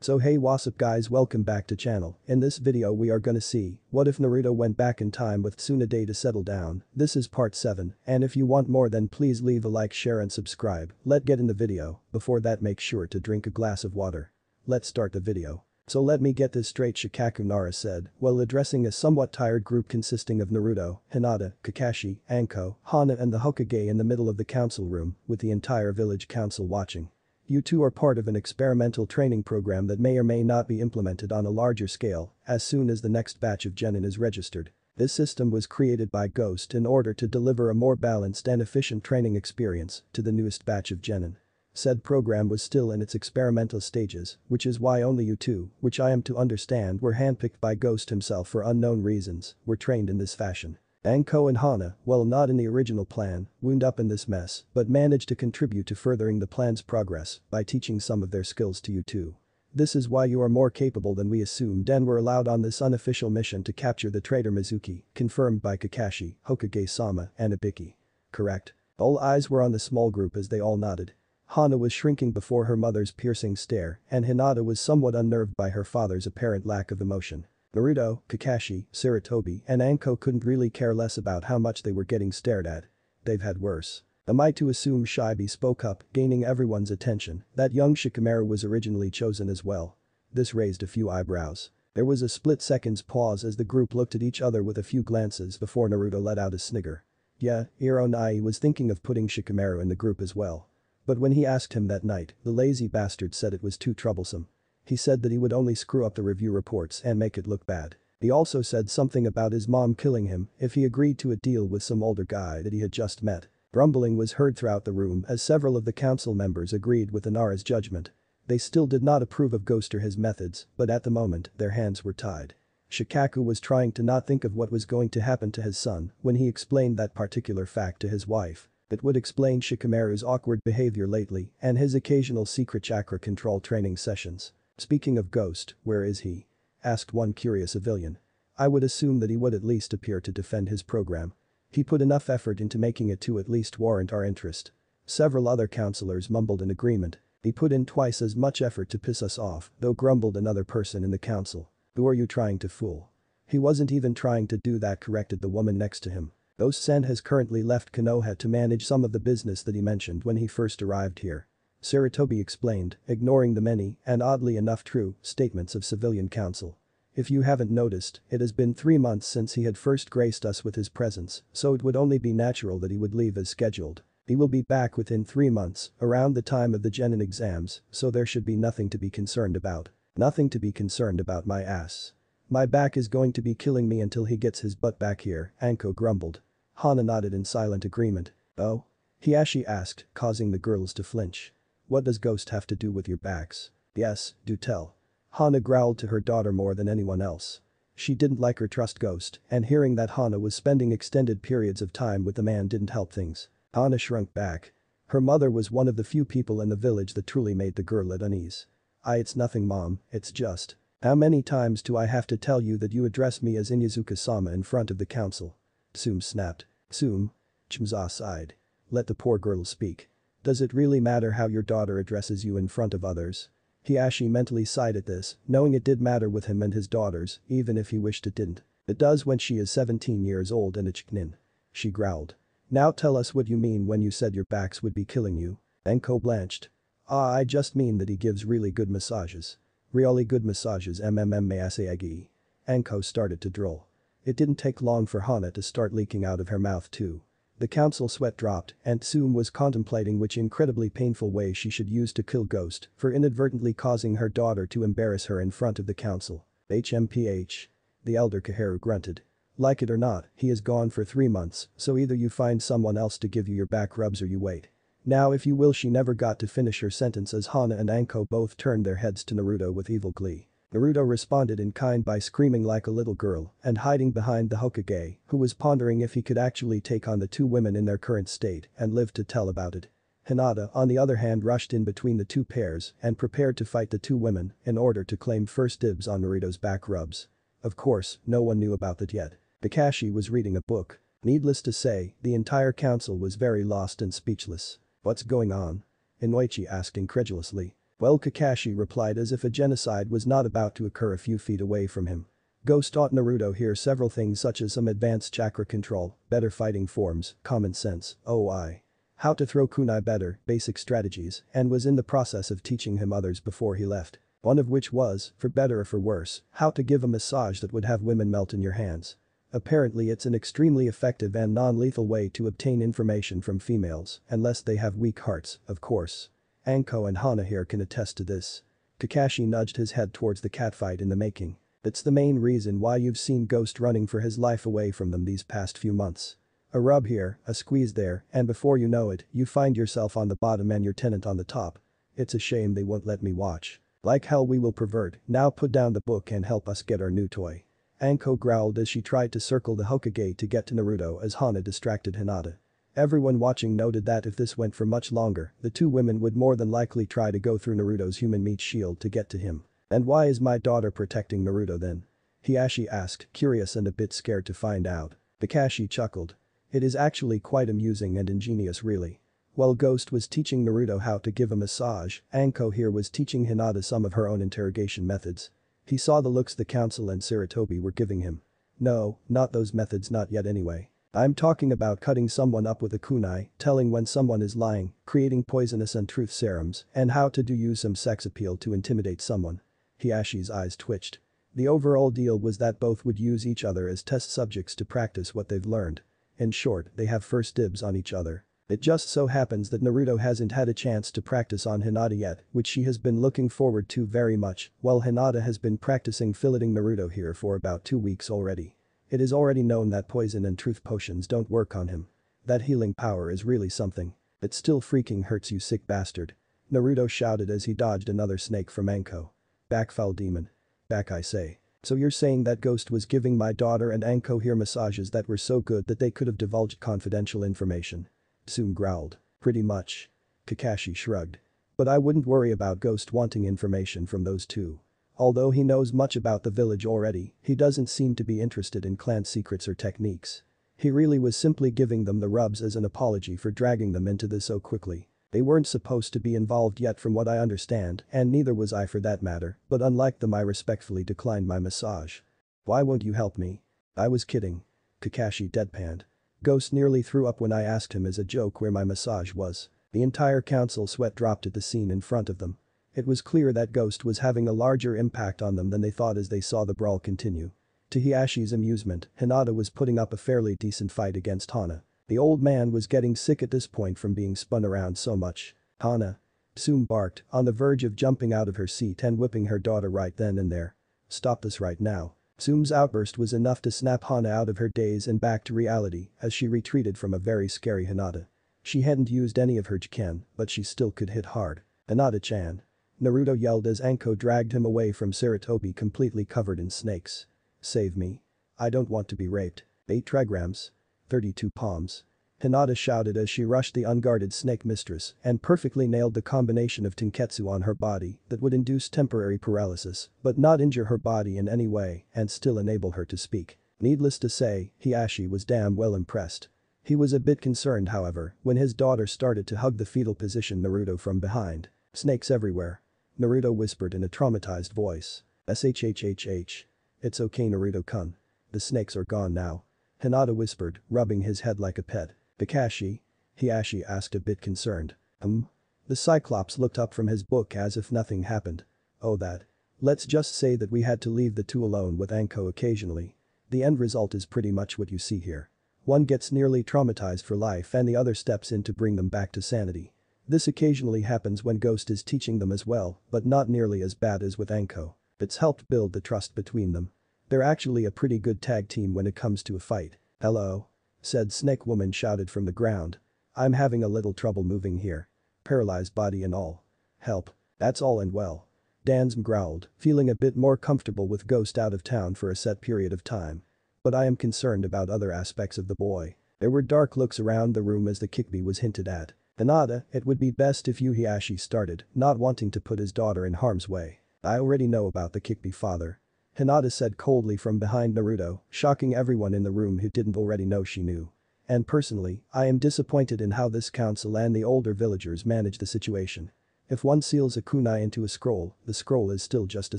So hey what's up guys welcome back to channel, in this video we are gonna see, what if Naruto went back in time with Tsunade to settle down, this is part 7, and if you want more then please leave a like share and subscribe, let get in the video, before that make sure to drink a glass of water. Let's start the video. So let me get this straight Shikaku Nara said, while addressing a somewhat tired group consisting of Naruto, Hinata, Kakashi, Anko, Hana and the Hokage in the middle of the council room, with the entire village council watching. You two are part of an experimental training program that may or may not be implemented on a larger scale as soon as the next batch of genin is registered. This system was created by Ghost in order to deliver a more balanced and efficient training experience to the newest batch of genin. Said program was still in its experimental stages, which is why only you two, which I am to understand were handpicked by Ghost himself for unknown reasons, were trained in this fashion. Anko and Hana, while not in the original plan, wound up in this mess, but managed to contribute to furthering the plan's progress by teaching some of their skills to you two. This is why you are more capable than we assumed and were allowed on this unofficial mission to capture the traitor Mizuki, confirmed by Kakashi, Hokage-sama, and Ibiki. Correct. All eyes were on the small group as they all nodded. Hana was shrinking before her mother's piercing stare and Hinata was somewhat unnerved by her father's apparent lack of emotion. Naruto, Kakashi, Sarutobi and Anko couldn't really care less about how much they were getting stared at. They've had worse. Am I to assume Shibi spoke up, gaining everyone's attention, that young Shikamaru was originally chosen as well? This raised a few eyebrows. There was a split second's pause as the group looked at each other with a few glances before Naruto let out a snigger. Yeah, Ironai was thinking of putting Shikamaru in the group as well. But when he asked him that night, the lazy bastard said it was too troublesome. He said that he would only screw up the review reports and make it look bad. He also said something about his mom killing him if he agreed to a deal with some older guy that he had just met. Grumbling was heard throughout the room as several of the council members agreed with Inara's judgment. They still did not approve of Ghost or his methods, but at the moment, their hands were tied. Shikaku was trying to not think of what was going to happen to his son when he explained that particular fact to his wife. It would explain Shikamaru's awkward behavior lately and his occasional secret chakra control training sessions. Speaking of Ghost, where is he? Asked one curious civilian. I would assume that he would at least appear to defend his program. He put enough effort into making it to at least warrant our interest. Several other counselors mumbled in agreement. He put in twice as much effort to piss us off, though grumbled another person in the council. Who are you trying to fool? He wasn't even trying to do that corrected the woman next to him. Though Sen has currently left Konoha to manage some of the business that he mentioned when he first arrived here. Sarutobi explained, ignoring the many, and oddly enough true, statements of civilian counsel. If you haven't noticed, it has been three months since he had first graced us with his presence, so it would only be natural that he would leave as scheduled. He will be back within three months, around the time of the Genin exams, so there should be nothing to be concerned about. Nothing to be concerned about my ass. My back is going to be killing me until he gets his butt back here, Anko grumbled. Hana nodded in silent agreement. Oh? Hiashi asked, causing the girls to flinch. What does Ghost have to do with your backs? Yes, do tell. Hana growled to her daughter more than anyone else. She didn't like her trust Ghost, and hearing that Hana was spending extended periods of time with the man didn't help things. Hana shrunk back. Her mother was one of the few people in the village that truly made the girl at unease. I it's nothing mom, it's just. How many times do I have to tell you that you address me as Inuzuka-sama in front of the council? Tsume snapped. Tsume? Chimza sighed. Let the poor girl speak. Does it really matter how your daughter addresses you in front of others? Hiashi mentally sighed at this, knowing it did matter with him and his daughters, even if he wished it didn't. It does when she is 17 years old and a chunin. She growled. Now tell us what you mean when you said your backs would be killing you. Anko blanched. Ah I just mean that he gives really good massages. Really good massages mmmasagi. Anko started to drool. It didn't take long for Hana to start leaking out of her mouth too. The council sweat dropped and Tsume was contemplating which incredibly painful way she should use to kill Ghost for inadvertently causing her daughter to embarrass her in front of the council. HMPH. The elder Koharu grunted. Like it or not, he is gone for three months, so either you find someone else to give you your back rubs or you wait. Now if you will she never got to finish her sentence as Hana and Anko both turned their heads to Naruto with evil glee. Naruto responded in kind by screaming like a little girl and hiding behind the Hokage, who was pondering if he could actually take on the two women in their current state and live to tell about it. Hinata on the other hand rushed in between the two pairs and prepared to fight the two women in order to claim first dibs on Naruto's back rubs. Of course, no one knew about that yet. Kakashi was reading a book. Needless to say, the entire council was very lost and speechless. What's going on? Inoichi asked incredulously. Well Kakashi replied as if a genocide was not about to occur a few feet away from him. Ghost taught Naruto here several things such as some advanced chakra control, better fighting forms, common sense, OI. How to throw kunai better, basic strategies, and was in the process of teaching him others before he left. One of which was, for better or for worse, how to give a massage that would have women melt in your hands. Apparently it's an extremely effective and non-lethal way to obtain information from females, unless they have weak hearts, of course. Anko and Hana here can attest to this. Kakashi nudged his head towards the catfight in the making. It's the main reason why you've seen Ghost running for his life away from them these past few months. A rub here, a squeeze there, and before you know it, you find yourself on the bottom and your tenant on the top. It's a shame they won't let me watch. Like hell we will pervert, now put down the book and help us get our new toy. Anko growled as she tried to circle the Hokage to get to Naruto as Hana distracted Hinata. Everyone watching noted that if this went for much longer, the two women would more than likely try to go through Naruto's human meat shield to get to him. And why is my daughter protecting Naruto then? Hiashi asked, curious and a bit scared to find out. Kakashi chuckled. It is actually quite amusing and ingenious really. While Ghost was teaching Naruto how to give a massage, Anko here was teaching Hinata some of her own interrogation methods. He saw the looks the council and Sarutobi were giving him. No, not those methods not yet anyway. I'm talking about cutting someone up with a kunai, telling when someone is lying, creating poisonous and truth serums, and how to do use some sex appeal to intimidate someone. Hiashi's eyes twitched. The overall deal was that both would use each other as test subjects to practice what they've learned. In short, they have first dibs on each other. It just so happens that Naruto hasn't had a chance to practice on Hinata yet, which she has been looking forward to very much, while Hinata has been practicing filleting Naruto here for about two weeks already. It is already known that poison and truth potions don't work on him. That healing power is really something. It still freaking hurts you sick bastard. Naruto shouted as he dodged another snake from Anko. Back foul demon. Back I say. So you're saying that ghost was giving my daughter and Anko here massages that were so good that they could have divulged confidential information. Tsume growled. Pretty much. Kakashi shrugged. But I wouldn't worry about Ghost wanting information from those two. Although he knows much about the village already, he doesn't seem to be interested in clan secrets or techniques. He really was simply giving them the rubs as an apology for dragging them into this so quickly. They weren't supposed to be involved yet from what I understand, and neither was I for that matter, but unlike them I respectfully declined my massage. Why won't you help me? I was kidding. Kakashi deadpanned. Ghost nearly threw up when I asked him as a joke where my massage was. The entire council sweat dropped at the scene in front of them. It was clear that Ghost was having a larger impact on them than they thought as they saw the brawl continue. To Hiashi's amusement, Hinata was putting up a fairly decent fight against Hana. The old man was getting sick at this point from being spun around so much. Hana. Soon barked, on the verge of jumping out of her seat and whipping her daughter right then and there. Stop this right now. Tsume's outburst was enough to snap Hana out of her daze and back to reality as she retreated from a very scary Hinata. She hadn't used any of her Juken, but she still could hit hard. Hinata-chan. Naruto yelled as Anko dragged him away from Sarutobi completely covered in snakes. Save me. I don't want to be raped. 8 trigrams. 32 palms. Hinata shouted as she rushed the unguarded snake mistress and perfectly nailed the combination of Tenketsu on her body that would induce temporary paralysis but not injure her body in any way and still enable her to speak. Needless to say, Hiashi was damn well impressed. He was a bit concerned however when his daughter started to hug the fetal position Naruto from behind. Snakes everywhere. Naruto whispered in a traumatized voice. SHHHH. It's okay Naruto-kun. The snakes are gone now. Hinata whispered, rubbing his head like a pet. Kakashi? Hiashi asked a bit concerned. Um? The Cyclops looked up from his book as if nothing happened. Oh that. Let's just say that we had to leave the two alone with Anko occasionally. The end result is pretty much what you see here. One gets nearly traumatized for life and the other steps in to bring them back to sanity. This occasionally happens when Ghost is teaching them as well, but not nearly as bad as with Anko. It's helped build the trust between them. They're actually a pretty good tag team when it comes to a fight. Hello? Said Snake Woman shouted from the ground. I'm having a little trouble moving here. Paralyzed body and all. Help. That's all and well. Danzo growled, feeling a bit more comfortable with Ghost out of town for a set period of time. But I am concerned about other aspects of the boy. There were dark looks around the room as the Kyubi was hinted at. Hinata, it would be best if Yu Hiashi started, not wanting to put his daughter in harm's way. I already know about the Kyubi father. Hinata said coldly from behind Naruto, shocking everyone in the room who didn't already know she knew. And personally, I am disappointed in how this council and the older villagers manage the situation. If one seals a kunai into a scroll, the scroll is still just a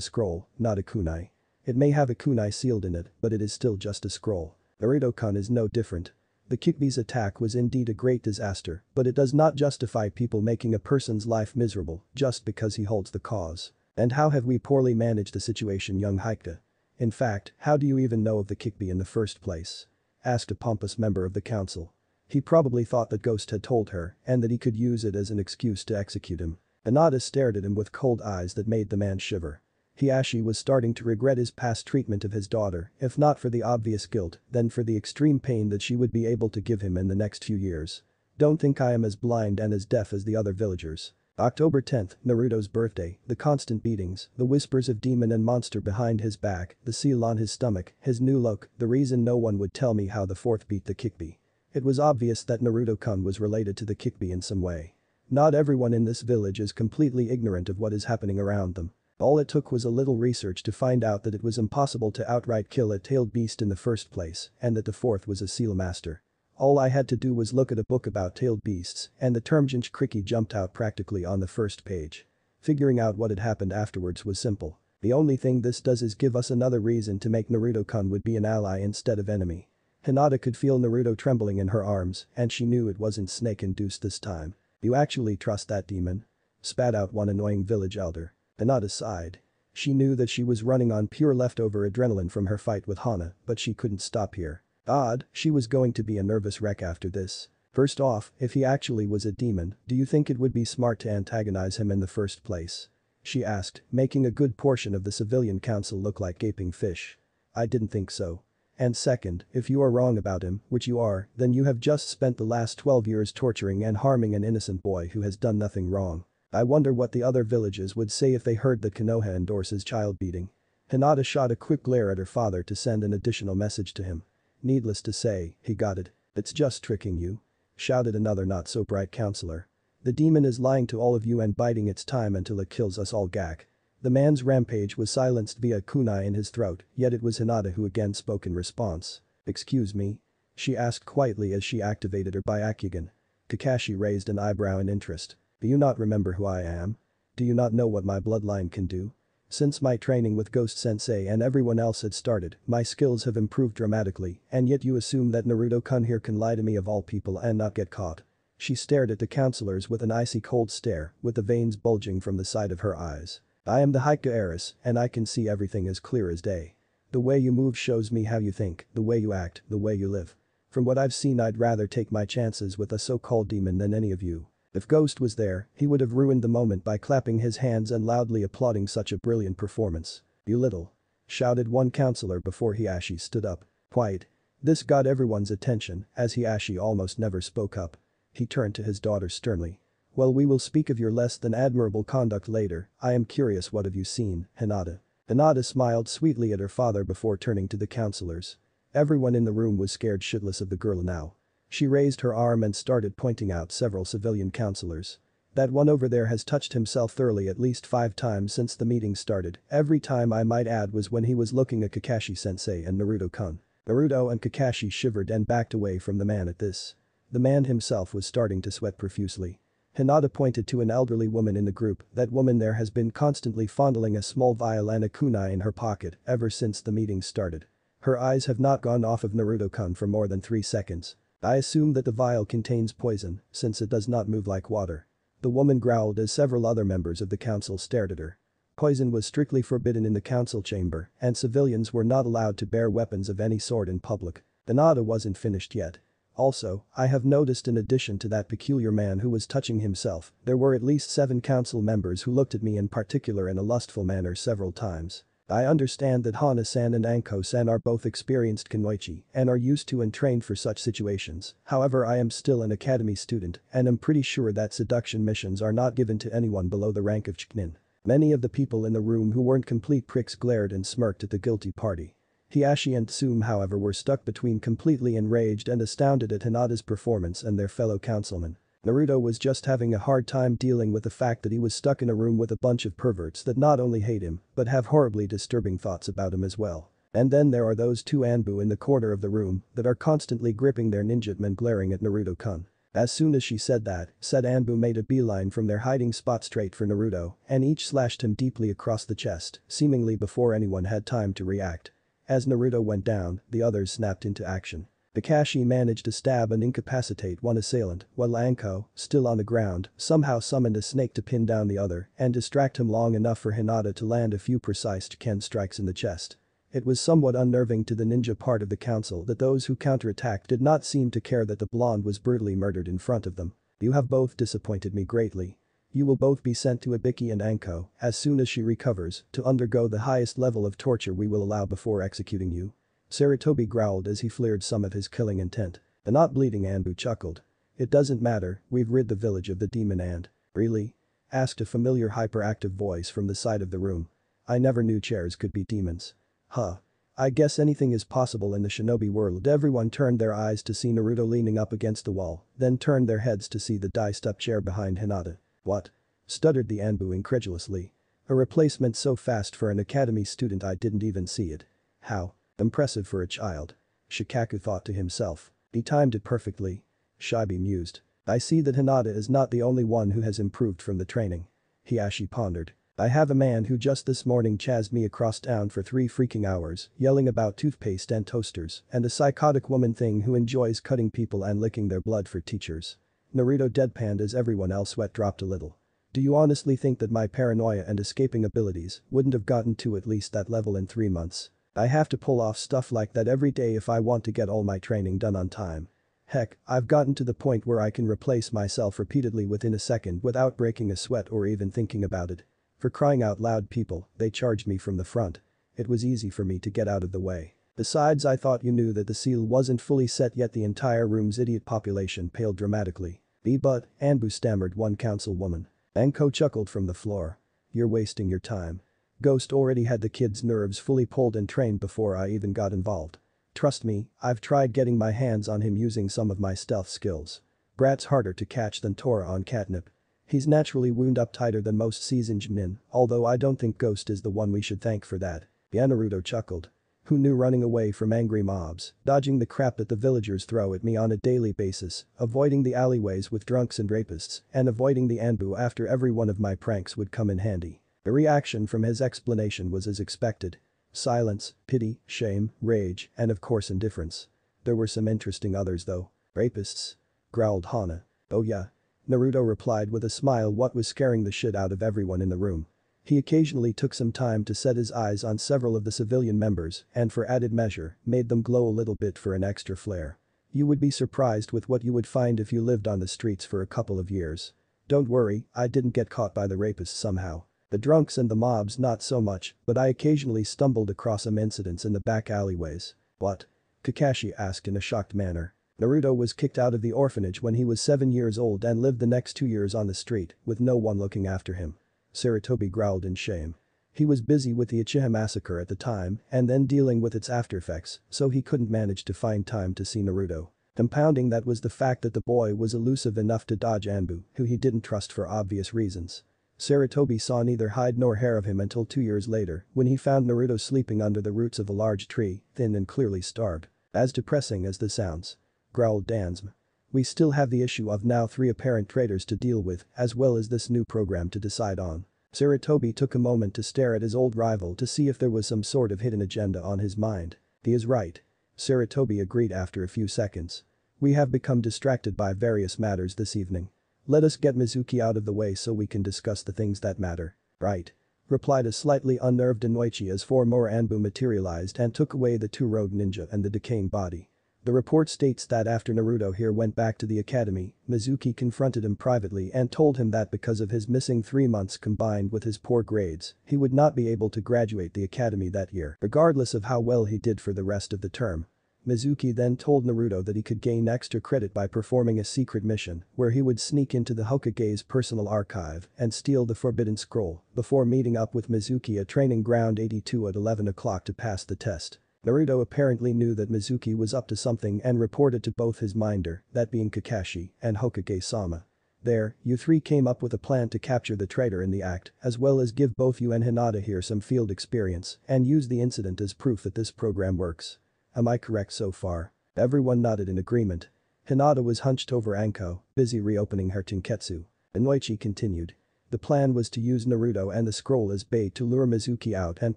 scroll, not a kunai. It may have a kunai sealed in it, but it is still just a scroll. Naruto-kun is no different. The Kyuubi's attack was indeed a great disaster, but it does not justify people making a person's life miserable just because he holds the cause. And how have we poorly managed the situation young Hyuga? In fact, how do you even know of the Kyuubi in the first place? Asked a pompous member of the council. He probably thought that Ghost had told her and that he could use it as an excuse to execute him. Hinata stared at him with cold eyes that made the man shiver. Hiashi was starting to regret his past treatment of his daughter, if not for the obvious guilt, then for the extreme pain that she would be able to give him in the next few years. Don't think I am as blind and as deaf as the other villagers. October 10th, Naruto's birthday, the constant beatings, the whispers of demon and monster behind his back, the seal on his stomach, his new look, the reason no one would tell me how the fourth beat the Kyuubi. It was obvious that Naruto-kun was related to the Kyuubi in some way. Not everyone in this village is completely ignorant of what is happening around them. All it took was a little research to find out that it was impossible to outright kill a tailed beast in the first place and that the fourth was a seal master. All I had to do was look at a book about tailed beasts and the term Jinchuriki jumped out practically on the first page. Figuring out what had happened afterwards was simple. The only thing this does is give us another reason to make Naruto-kun would be an ally instead of enemy. Hinata could feel Naruto trembling in her arms and she knew it wasn't snake-induced this time. You actually trust that demon? Spat out one annoying village elder. Hinata sighed. She knew that she was running on pure leftover adrenaline from her fight with Hana, but she couldn't stop here. Odd, she was going to be a nervous wreck after this. First off, if he actually was a demon, do you think it would be smart to antagonize him in the first place? She asked, making a good portion of the civilian council look like gaping fish. I didn't think so. And second, if you are wrong about him, which you are, then you have just spent the last 12 years torturing and harming an innocent boy who has done nothing wrong. I wonder what the other villages would say if they heard that Konoha endorses child beating. Hinata shot a quick glare at her father to send an additional message to him. Needless to say, he got it. It's just tricking you. Shouted another not so bright counselor. The demon is lying to all of you and biding its time until it kills us all gak. The man's rampage was silenced via kunai in his throat, yet it was Hinata who again spoke in response. Excuse me? She asked quietly as she activated her Byakugan. Kakashi raised an eyebrow in interest. Do you not remember who I am? Do you not know what my bloodline can do? Since my training with Ghost Sensei and everyone else had started, my skills have improved dramatically, and yet you assume that Naruto-kun here can lie to me of all people and not get caught. She stared at the counselors with an icy cold stare, with the veins bulging from the side of her eyes. I am the Hyuga heiress, and I can see everything as clear as day. The way you move shows me how you think, the way you act, the way you live. From what I've seen I'd rather take my chances with a so-called demon than any of you. If Ghost was there, he would have ruined the moment by clapping his hands and loudly applauding such a brilliant performance. You little. Shouted one counselor before Hiashi stood up. Quiet. This got everyone's attention, as Hiashi almost never spoke up. He turned to his daughter sternly. Well we will speak of your less than admirable conduct later, I am curious what have you seen, Hinata. Hinata smiled sweetly at her father before turning to the counselors. Everyone in the room was scared shitless of the girl now. She raised her arm and started pointing out several civilian councillors. That one over there has touched himself thoroughly at least five times since the meeting started, every time I might add was when he was looking at Kakashi-sensei and Naruto-kun. Naruto and Kakashi shivered and backed away from the man at this. The man himself was starting to sweat profusely. Hinata pointed to an elderly woman in the group, that woman there has been constantly fondling a small vial and a kunai in her pocket ever since the meeting started. Her eyes have not gone off of Naruto-kun for more than three seconds. I assume that the vial contains poison, since it does not move like water. The woman growled as several other members of the council stared at her. Poison was strictly forbidden in the council chamber, and civilians were not allowed to bear weapons of any sort in public. The nada wasn't finished yet. Also, I have noticed in addition to that peculiar man who was touching himself, there were at least seven council members who looked at me in particular in a lustful manner several times. I understand that Hana-san and Anko-san are both experienced kunoichi and are used to and trained for such situations, however I am still an academy student and am pretty sure that seduction missions are not given to anyone below the rank of chunin. Many of the people in the room who weren't complete pricks glared and smirked at the guilty party. Hiashi and Tsume however were stuck between completely enraged and astounded at Hinata's performance and their fellow councilmen. Naruto was just having a hard time dealing with the fact that he was stuck in a room with a bunch of perverts that not only hate him, but have horribly disturbing thoughts about him as well. And then there are those two Anbu in the corner of the room that are constantly gripping their ninjutmen glaring at Naruto-kun. As soon as she said that, said Anbu made a beeline from their hiding spot straight for Naruto and each slashed him deeply across the chest, seemingly before anyone had time to react. As Naruto went down, the others snapped into action. Kakashi managed to stab and incapacitate one assailant, while Anko, still on the ground, somehow summoned a snake to pin down the other and distract him long enough for Hinata to land a few precise Ken strikes in the chest. It was somewhat unnerving to the ninja part of the council that those who counterattacked did not seem to care that the blonde was brutally murdered in front of them. You have both disappointed me greatly. You will both be sent to Ibiki and Anko, as soon as she recovers, to undergo the highest level of torture we will allow before executing you. Sarutobi growled as he flared some of his killing intent. The not bleeding Anbu chuckled. It doesn't matter, we've rid the village of the demon and. Really? Asked a familiar hyperactive voice from the side of the room. I never knew chairs could be demons. Huh. I guess anything is possible in the shinobi world everyone turned their eyes to see Naruto leaning up against the wall, then turned their heads to see the diced-up chair behind Hinata. What? Stuttered the Anbu incredulously. A replacement so fast for an academy student I didn't even see it. How? Impressive for a child. Shikaku thought to himself. He timed it perfectly. Shibi mused. I see that Hinata is not the only one who has improved from the training. Hiashi pondered. I have a man who just this morning chased me across town for three freaking hours, yelling about toothpaste and toasters, and a psychotic woman thing who enjoys cutting people and licking their blood for teachers. Naruto deadpanned as everyone else sweat dropped a little. Do you honestly think that my paranoia and escaping abilities wouldn't have gotten to at least that level in three months? I have to pull off stuff like that every day if I want to get all my training done on time. Heck, I've gotten to the point where I can replace myself repeatedly within a second without breaking a sweat or even thinking about it. For crying out loud people, they charged me from the front. It was easy for me to get out of the way. Besides I thought you knew that the seal wasn't fully set yet the entire room's idiot population paled dramatically. B but, Anbu stammered one councilwoman. Anko chuckled from the floor. You're wasting your time. Ghost already had the kid's nerves fully pulled and trained before I even got involved. Trust me, I've tried getting my hands on him using some of my stealth skills. Brat's harder to catch than Tora on catnip. He's naturally wound up tighter than most seasoned men, although I don't think Ghost is the one we should thank for that. Naruto chuckled. Who knew running away from angry mobs, dodging the crap that the villagers throw at me on a daily basis, avoiding the alleyways with drunks and rapists, and avoiding the Anbu after every one of my pranks would come in handy. The reaction from his explanation was as expected. Silence, pity, shame, rage, and of course indifference. There were some interesting others though. Rapists? Growled Hana. Oh yeah, Naruto replied with a smile what was scaring the shit out of everyone in the room. He occasionally took some time to set his eyes on several of the civilian members and for added measure, made them glow a little bit for an extra flair. You would be surprised with what you would find if you lived on the streets for a couple of years. Don't worry, I didn't get caught by the rapists somehow. The drunks and the mobs not so much, but I occasionally stumbled across some incidents in the back alleyways. What? Kakashi asked in a shocked manner. Naruto was kicked out of the orphanage when he was 7 years old and lived the next 2 years on the street, with no one looking after him. Sarutobi growled in shame. He was busy with the Uchiha massacre at the time and then dealing with its aftereffects, so he couldn't manage to find time to see Naruto. Compounding that was the fact that the boy was elusive enough to dodge Anbu, who he didn't trust for obvious reasons. Sarutobi saw neither hide nor hair of him until two years later when he found Naruto sleeping under the roots of a large tree, thin and clearly starved. As depressing as this sounds, growled Danzo. We still have the issue of now three apparent traitors to deal with, as well as this new program to decide on. Sarutobi took a moment to stare at his old rival to see if there was some sort of hidden agenda on his mind. He is right. Sarutobi agreed after a few seconds. We have become distracted by various matters this evening. Let us get Mizuki out of the way so we can discuss the things that matter. Right. Replied a slightly unnerved Inoichi as four more Anbu materialized and took away the two rogue ninja and the decaying body. The report states that after Naruto here went back to the academy, Mizuki confronted him privately and told him that because of his missing three months combined with his poor grades, he would not be able to graduate the academy that year, regardless of how well he did for the rest of the term. Mizuki then told Naruto that he could gain extra credit by performing a secret mission where he would sneak into the Hokage's personal archive and steal the forbidden scroll before meeting up with Mizuki at training ground 82 at 11 o'clock to pass the test. Naruto apparently knew that Mizuki was up to something and reported to both his minder, that being Kakashi, and Hokage-sama. There, you three came up with a plan to capture the traitor in the act, as well as give both you and Hinata here some field experience, and use the incident as proof that this program works. Am I correct so far? Everyone nodded in agreement. Hinata was hunched over Anko, busy reopening her tenketsu. Inoichi continued. The plan was to use Naruto and the scroll as bait to lure Mizuki out and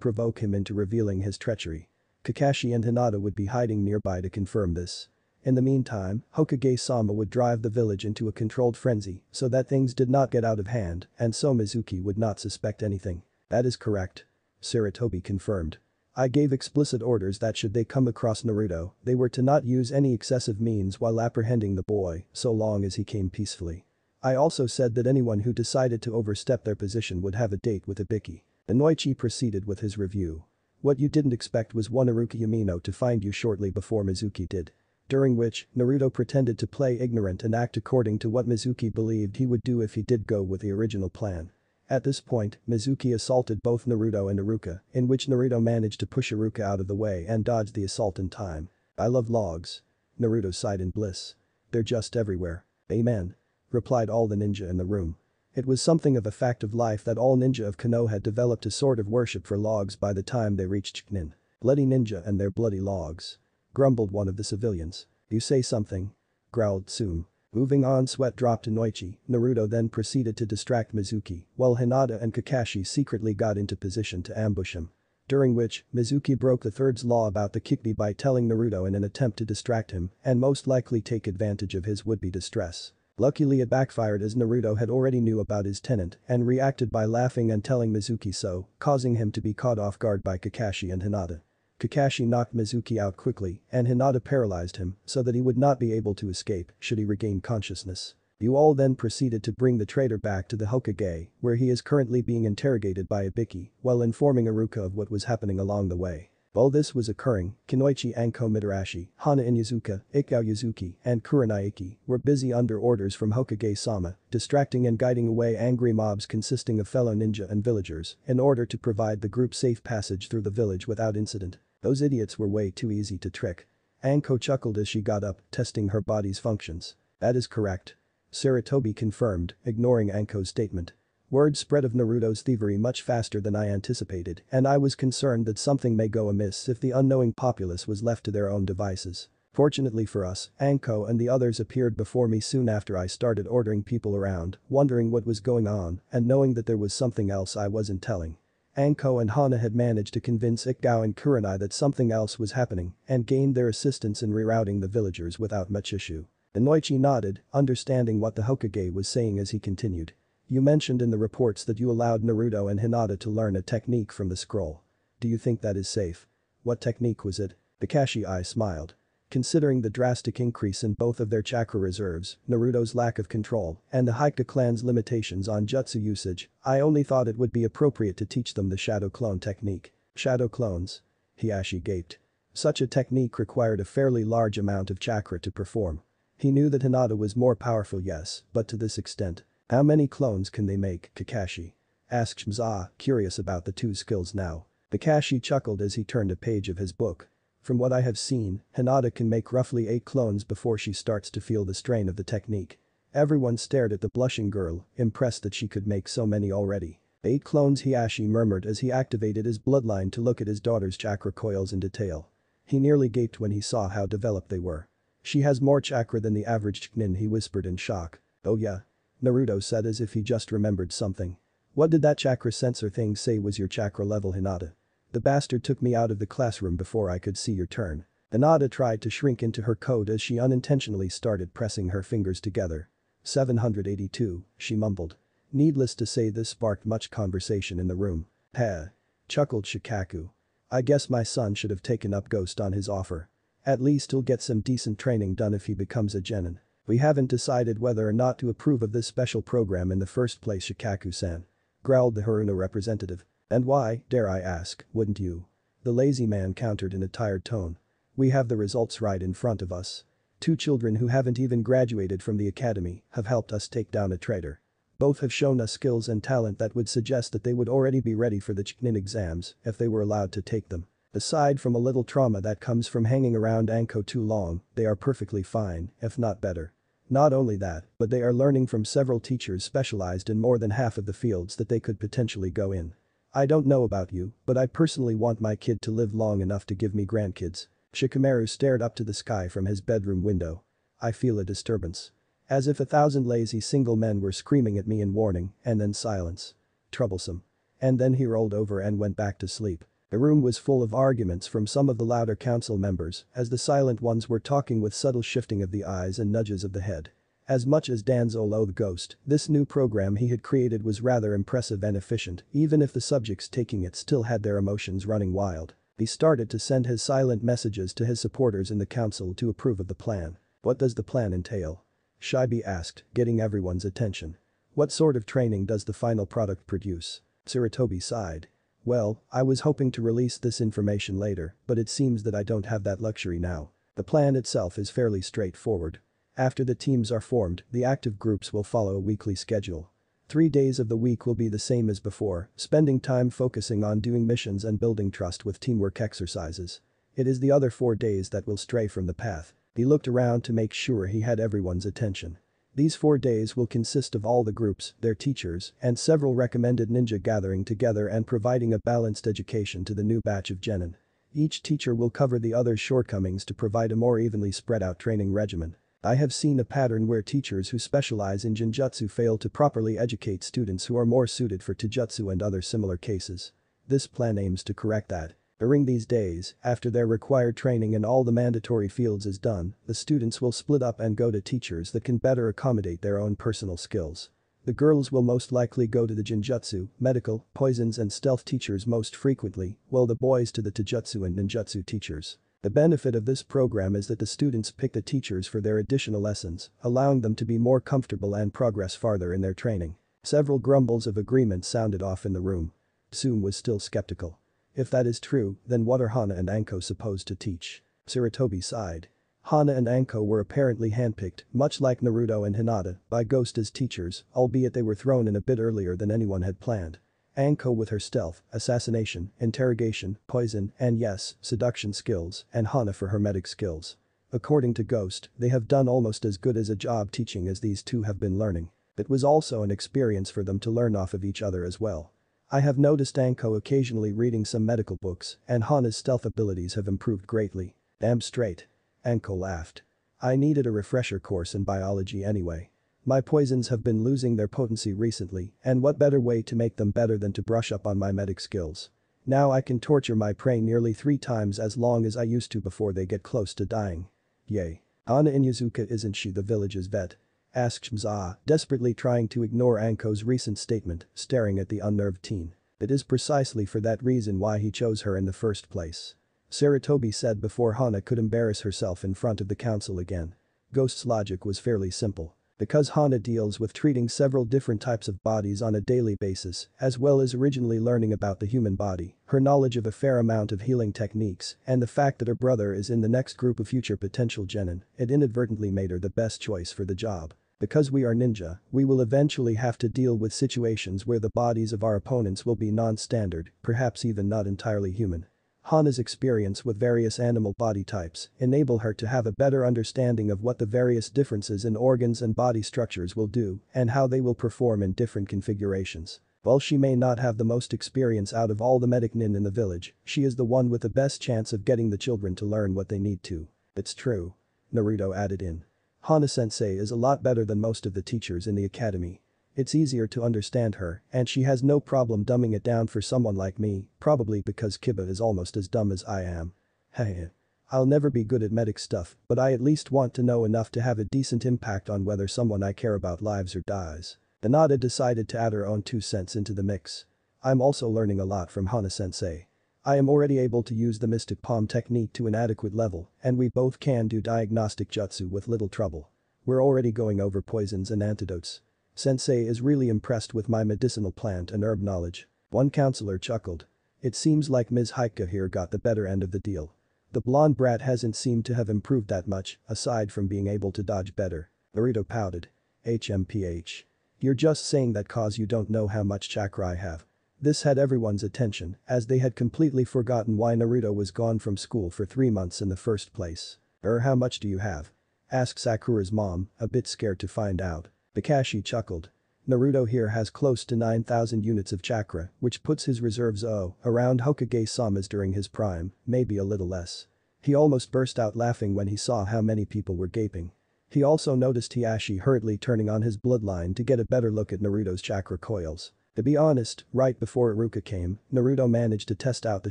provoke him into revealing his treachery. Kakashi and Hinata would be hiding nearby to confirm this. In the meantime, Hokage-sama would drive the village into a controlled frenzy so that things did not get out of hand and so Mizuki would not suspect anything. That is correct. Sarutobi confirmed. I gave explicit orders that should they come across Naruto, they were to not use any excessive means while apprehending the boy, so long as he came peacefully. I also said that anyone who decided to overstep their position would have a date with Ibiki. Inoichi proceeded with his review. What you didn't expect was one Iruka Umino to find you shortly before Mizuki did during which Naruto pretended to play ignorant and act according to what Mizuki believed he would do if he did go with the original plan. At this point, Mizuki assaulted both Naruto and Iruka, in which Naruto managed to push Iruka out of the way and dodge the assault in time. I love logs. Naruto sighed in bliss. They're just everywhere. Amen. Replied all the ninja in the room. It was something of a fact of life that all ninja of Konoha had developed a sort of worship for logs by the time they reached Chunin. Bloody ninja and their bloody logs grumbled one of the civilians. You say something. Growled Tsume. Moving on sweat dropped Inoichi, Naruto then proceeded to distract Mizuki, while Hinata and Kakashi secretly got into position to ambush him. During which, Mizuki broke the third's law about the Kyubi by telling Naruto in an attempt to distract him and most likely take advantage of his would-be distress. Luckily it backfired as Naruto had already knew about his tenant and reacted by laughing and telling Mizuki so, causing him to be caught off guard by Kakashi and Hinata. Kakashi knocked Mizuki out quickly and Hinata paralyzed him so that he would not be able to escape should he regain consciousness. You all then proceeded to bring the traitor back to the Hokage, where he is currently being interrogated by Ibiki, while informing Iruka of what was happening along the way. While this was occurring, Kunoichi Anko Mitarashi, Hana Inuzuka, Ikao Yuzuki, and Kuranaiki were busy under orders from Hokage-sama, distracting and guiding away angry mobs consisting of fellow ninja and villagers in order to provide the group safe passage through the village without incident. Those idiots were way too easy to trick. Anko chuckled as she got up, testing her body's functions. That is correct. Sarutobi confirmed, ignoring Anko's statement. Word spread of Naruto's thievery much faster than I anticipated and I was concerned that something may go amiss if the unknowing populace was left to their own devices. Fortunately for us, Anko and the others appeared before me soon after I started ordering people around, wondering what was going on and knowing that there was something else I wasn't telling. Anko and Hana had managed to convince Ikao and Kurenai that something else was happening and gained their assistance in rerouting the villagers without much issue. Inoichi nodded, understanding what the Hokage was saying as he continued. You mentioned in the reports that you allowed Naruto and Hinata to learn a technique from the scroll. Do you think that is safe? What technique was it? Kakashi I smiled. Considering the drastic increase in both of their chakra reserves, Naruto's lack of control, and the Hyuga clan's limitations on jutsu usage, I only thought it would be appropriate to teach them the shadow clone technique. Shadow clones? Hiashi gaped. Such a technique required a fairly large amount of chakra to perform. He knew that Hinata was more powerful yes, but to this extent. How many clones can they make, Kakashi? Asked Shimza, curious about the two skills now. Kakashi chuckled as he turned a page of his book. From what I have seen, Hinata can make roughly 8 clones before she starts to feel the strain of the technique. Everyone stared at the blushing girl, impressed that she could make so many already. Eight clones Hiashi murmured as he activated his bloodline to look at his daughter's chakra coils in detail. He nearly gaped when he saw how developed they were. She has more chakra than the average Chunin he whispered in shock. Oh yeah. Naruto said as if he just remembered something. What did that chakra sensor thing say was your chakra level Hinata? The bastard took me out of the classroom before I could see your turn. Hinata tried to shrink into her coat as she unintentionally started pressing her fingers together. 782, she mumbled. Needless to say this sparked much conversation in the room. Heh. Chuckled Shikaku. I guess my son should have taken up Ghost on his offer. At least he'll get some decent training done if he becomes a genin. We haven't decided whether or not to approve of this special program in the first place Shikaku-san. Growled the Haruno representative. And why, dare I ask, wouldn't you? The lazy man countered in a tired tone. We have the results right in front of us. Two children who haven't even graduated from the academy have helped us take down a traitor. Both have shown us skills and talent that would suggest that they would already be ready for the Chunin exams if they were allowed to take them. Aside from a little trauma that comes from hanging around Anko too long, they are perfectly fine, if not better. Not only that, but they are learning from several teachers specialized in more than half of the fields that they could potentially go in. I don't know about you, but I personally want my kid to live long enough to give me grandkids. Shikamaru stared up to the sky from his bedroom window. I feel a disturbance. As if a thousand lazy single men were screaming at me in warning, and then silence. Troublesome. And then he rolled over and went back to sleep. The room was full of arguments from some of the louder council members as the silent ones were talking with subtle shifting of the eyes and nudges of the head. As much as Danzo loathed Ghost, this new program he had created was rather impressive and efficient, even if the subjects taking it still had their emotions running wild. He started to send his silent messages to his supporters in the council to approve of the plan. What does the plan entail? Shibi asked, getting everyone's attention. What sort of training does the final product produce? Sarutobi sighed. Well, I was hoping to release this information later, but it seems that I don't have that luxury now. The plan itself is fairly straightforward. After the teams are formed, the active groups will follow a weekly schedule. Three days of the week will be the same as before, spending time focusing on doing missions and building trust with teamwork exercises. It is the other four days that will stray from the path. He looked around to make sure he had everyone's attention. These four days will consist of all the groups, their teachers, and several recommended ninja gathering together and providing a balanced education to the new batch of genin. Each teacher will cover the other's shortcomings to provide a more evenly spread out training regimen. I have seen a pattern where teachers who specialize in Genjutsu fail to properly educate students who are more suited for Taijutsu and other similar cases. This plan aims to correct that. During these days, after their required training in all the mandatory fields is done, the students will split up and go to teachers that can better accommodate their own personal skills. The girls will most likely go to the Genjutsu, medical, poisons and stealth teachers most frequently, while the boys to the Taijutsu and Ninjutsu teachers. The benefit of this program is that the students pick the teachers for their additional lessons, allowing them to be more comfortable and progress farther in their training. Several grumbles of agreement sounded off in the room. Tsume was still skeptical. If that is true, then what are Hana and Anko supposed to teach? Sarutobi sighed. Hana and Anko were apparently handpicked, much like Naruto and Hinata, by Ghost as teachers, albeit they were thrown in a bit earlier than anyone had planned. Anko with her stealth, assassination, interrogation, poison, and yes, seduction skills, and Hana for her medic skills. According to Ghost, they have done almost as good as a job teaching as these two have been learning. It was also an experience for them to learn off of each other as well. I have noticed Anko occasionally reading some medical books, and Hana's stealth abilities have improved greatly. Damn straight. Anko laughed. I needed a refresher course in biology anyway. My poisons have been losing their potency recently, and what better way to make them better than to brush up on my medic skills. Now I can torture my prey nearly three times as long as I used to before they get close to dying. Yay. Ana Inuzuka isn't she the village's vet? Asked Mza, desperately trying to ignore Anko's recent statement, staring at the unnerved teen. It is precisely for that reason why he chose her in the first place. Sarutobi said before Hana could embarrass herself in front of the council again. Ghost's logic was fairly simple. Because Hana deals with treating several different types of bodies on a daily basis, as well as originally learning about the human body, her knowledge of a fair amount of healing techniques, and the fact that her brother is in the next group of future potential genin, it inadvertently made her the best choice for the job. Because we are ninja, we will eventually have to deal with situations where the bodies of our opponents will be non-standard, perhaps even not entirely human. Hana's experience with various animal body types enable her to have a better understanding of what the various differences in organs and body structures will do and how they will perform in different configurations. While she may not have the most experience out of all the medic nin in the village, she is the one with the best chance of getting the children to learn what they need to. It's true. Naruto added in. Hana-sensei is a lot better than most of the teachers in the academy it's easier to understand her, and she has no problem dumbing it down for someone like me, probably because Kiba is almost as dumb as I am. Heh. I'll never be good at medic stuff, but I at least want to know enough to have a decent impact on whether someone I care about lives or dies. Hinata decided to add her own two cents into the mix. I'm also learning a lot from Hana-sensei. I am already able to use the Mystic Palm technique to an adequate level, and we both can do diagnostic jutsu with little trouble. We're already going over poisons and antidotes. Sensei is really impressed with my medicinal plant and herb knowledge. One counselor chuckled. It seems like Ms. Haika here got the better end of the deal. The blonde brat hasn't seemed to have improved that much, aside from being able to dodge better. Naruto pouted. HMPH. You're just saying that cause you don't know how much chakra I have. This had everyone's attention, as they had completely forgotten why Naruto was gone from school for three months in the first place. Er how much do you have? Asked Sakura's mom, a bit scared to find out. Kakashi chuckled. Naruto here has close to 9,000 units of chakra, which puts his reserves oh, around Hokage-sama's during his prime, maybe a little less. He almost burst out laughing when he saw how many people were gaping. He also noticed Hiashi hurriedly turning on his bloodline to get a better look at Naruto's chakra coils. To be honest, right before Iruka came, Naruto managed to test out the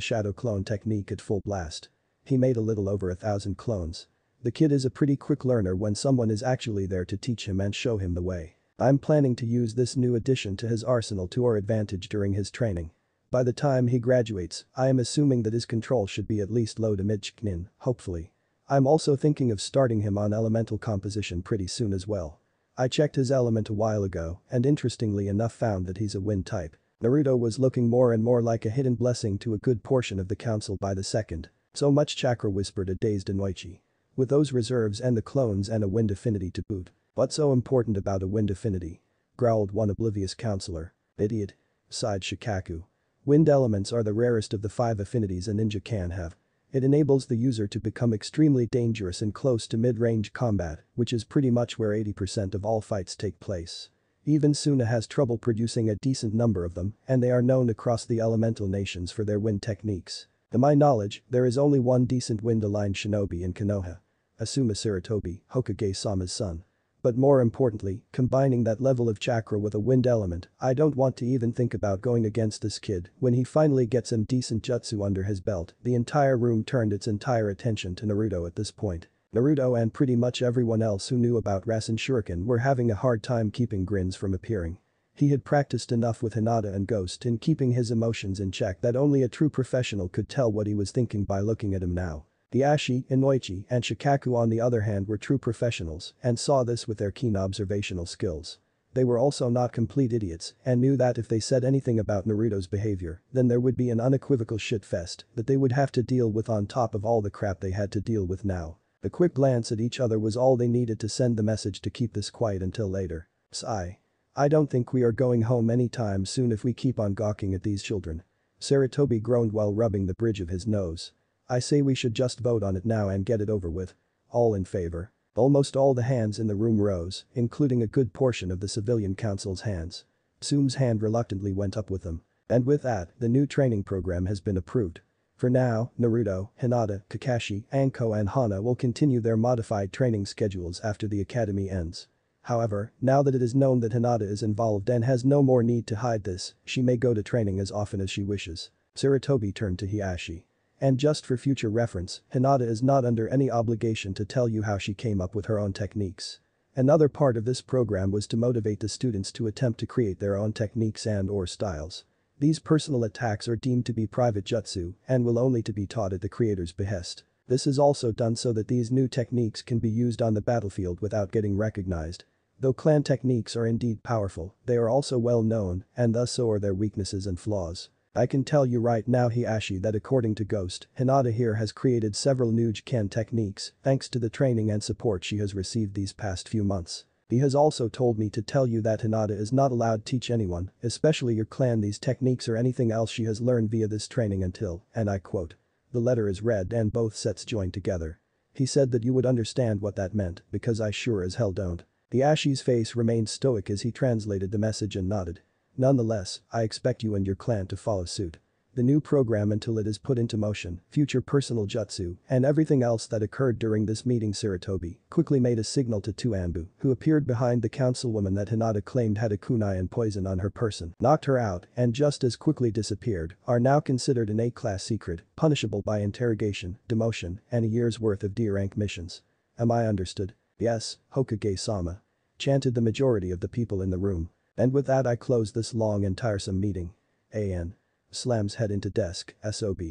shadow clone technique at full blast. He made a little over a thousand clones. The kid is a pretty quick learner when someone is actually there to teach him and show him the way. I'm planning to use this new addition to his arsenal to our advantage during his training. By the time he graduates, I am assuming that his control should be at least low to mid Chunin, hopefully. I'm also thinking of starting him on elemental composition pretty soon as well. I checked his element a while ago and interestingly enough found that he's a wind type. Naruto was looking more and more like a hidden blessing to a good portion of the council by the second. So much chakra whispered a dazed Inoichi. With those reserves and the clones and a wind affinity to boot. What's so important about a wind affinity? Growled one oblivious counselor. Idiot. Sighed Shikaku. Wind elements are the rarest of the five affinities a ninja can have. It enables the user to become extremely dangerous in close to mid-range combat, which is pretty much where 80% of all fights take place. Even Suna has trouble producing a decent number of them, and they are known across the elemental nations for their wind techniques. To my knowledge, there is only one decent wind-aligned shinobi in Konoha. Asuma Sarutobi, Hokage-sama's son. But more importantly, combining that level of chakra with a wind element, I don't want to even think about going against this kid, when he finally gets some decent jutsu under his belt, the entire room turned its entire attention to Naruto at this point. Naruto and pretty much everyone else who knew about Rasen Shuriken were having a hard time keeping grins from appearing. He had practiced enough with Hinata and Ghost in keeping his emotions in check that only a true professional could tell what he was thinking by looking at him now. Hiashi, Inoichi, and Shikaku on the other hand were true professionals and saw this with their keen observational skills. They were also not complete idiots and knew that if they said anything about Naruto's behavior, then there would be an unequivocal shitfest that they would have to deal with on top of all the crap they had to deal with now. A quick glance at each other was all they needed to send the message to keep this quiet until later. Sigh. I don't think we are going home anytime soon if we keep on gawking at these children. Sarutobi groaned while rubbing the bridge of his nose. I say we should just vote on it now and get it over with. All in favor. Almost all the hands in the room rose, including a good portion of the civilian council's hands. Tsume's hand reluctantly went up with them. And with that, the new training program has been approved. For now, Naruto, Hinata, Kakashi, Anko and Hana will continue their modified training schedules after the academy ends. However, now that it is known that Hinata is involved and has no more need to hide this, she may go to training as often as she wishes. Sarutobi turned to Hiashi. And just for future reference, Hinata is not under any obligation to tell you how she came up with her own techniques. Another part of this program was to motivate the students to attempt to create their own techniques and or styles. These personal attacks are deemed to be private jutsu and will only to be taught at the creator's behest. This is also done so that these new techniques can be used on the battlefield without getting recognized. Though clan techniques are indeed powerful, they are also well known and thus so are their weaknesses and flaws. I can tell you right now Hiashi that according to Ghost, Hinata here has created several new techniques thanks to the training and support she has received these past few months. He has also told me to tell you that Hinata is not allowed to teach anyone, especially your clan these techniques or anything else she has learned via this training until, and I quote. The letter is read and both sets joined together. He said that you would understand what that meant because I sure as hell don't. Hiashi's face remained stoic as he translated the message and nodded. Nonetheless, I expect you and your clan to follow suit. The new program until it is put into motion, future personal jutsu, and everything else that occurred during this meeting Sarutobi quickly made a signal to Tu Anbu, who appeared behind the councilwoman that Hinata claimed had a kunai and poison on her person, knocked her out, and just as quickly disappeared, are now considered an A-class secret, punishable by interrogation, demotion, and a year's worth of D-rank missions. Am I understood? Yes, Hokage-sama. Chanted the majority of the people in the room. And with that I close this long and tiresome meeting. AN. Slams head into desk, SOB.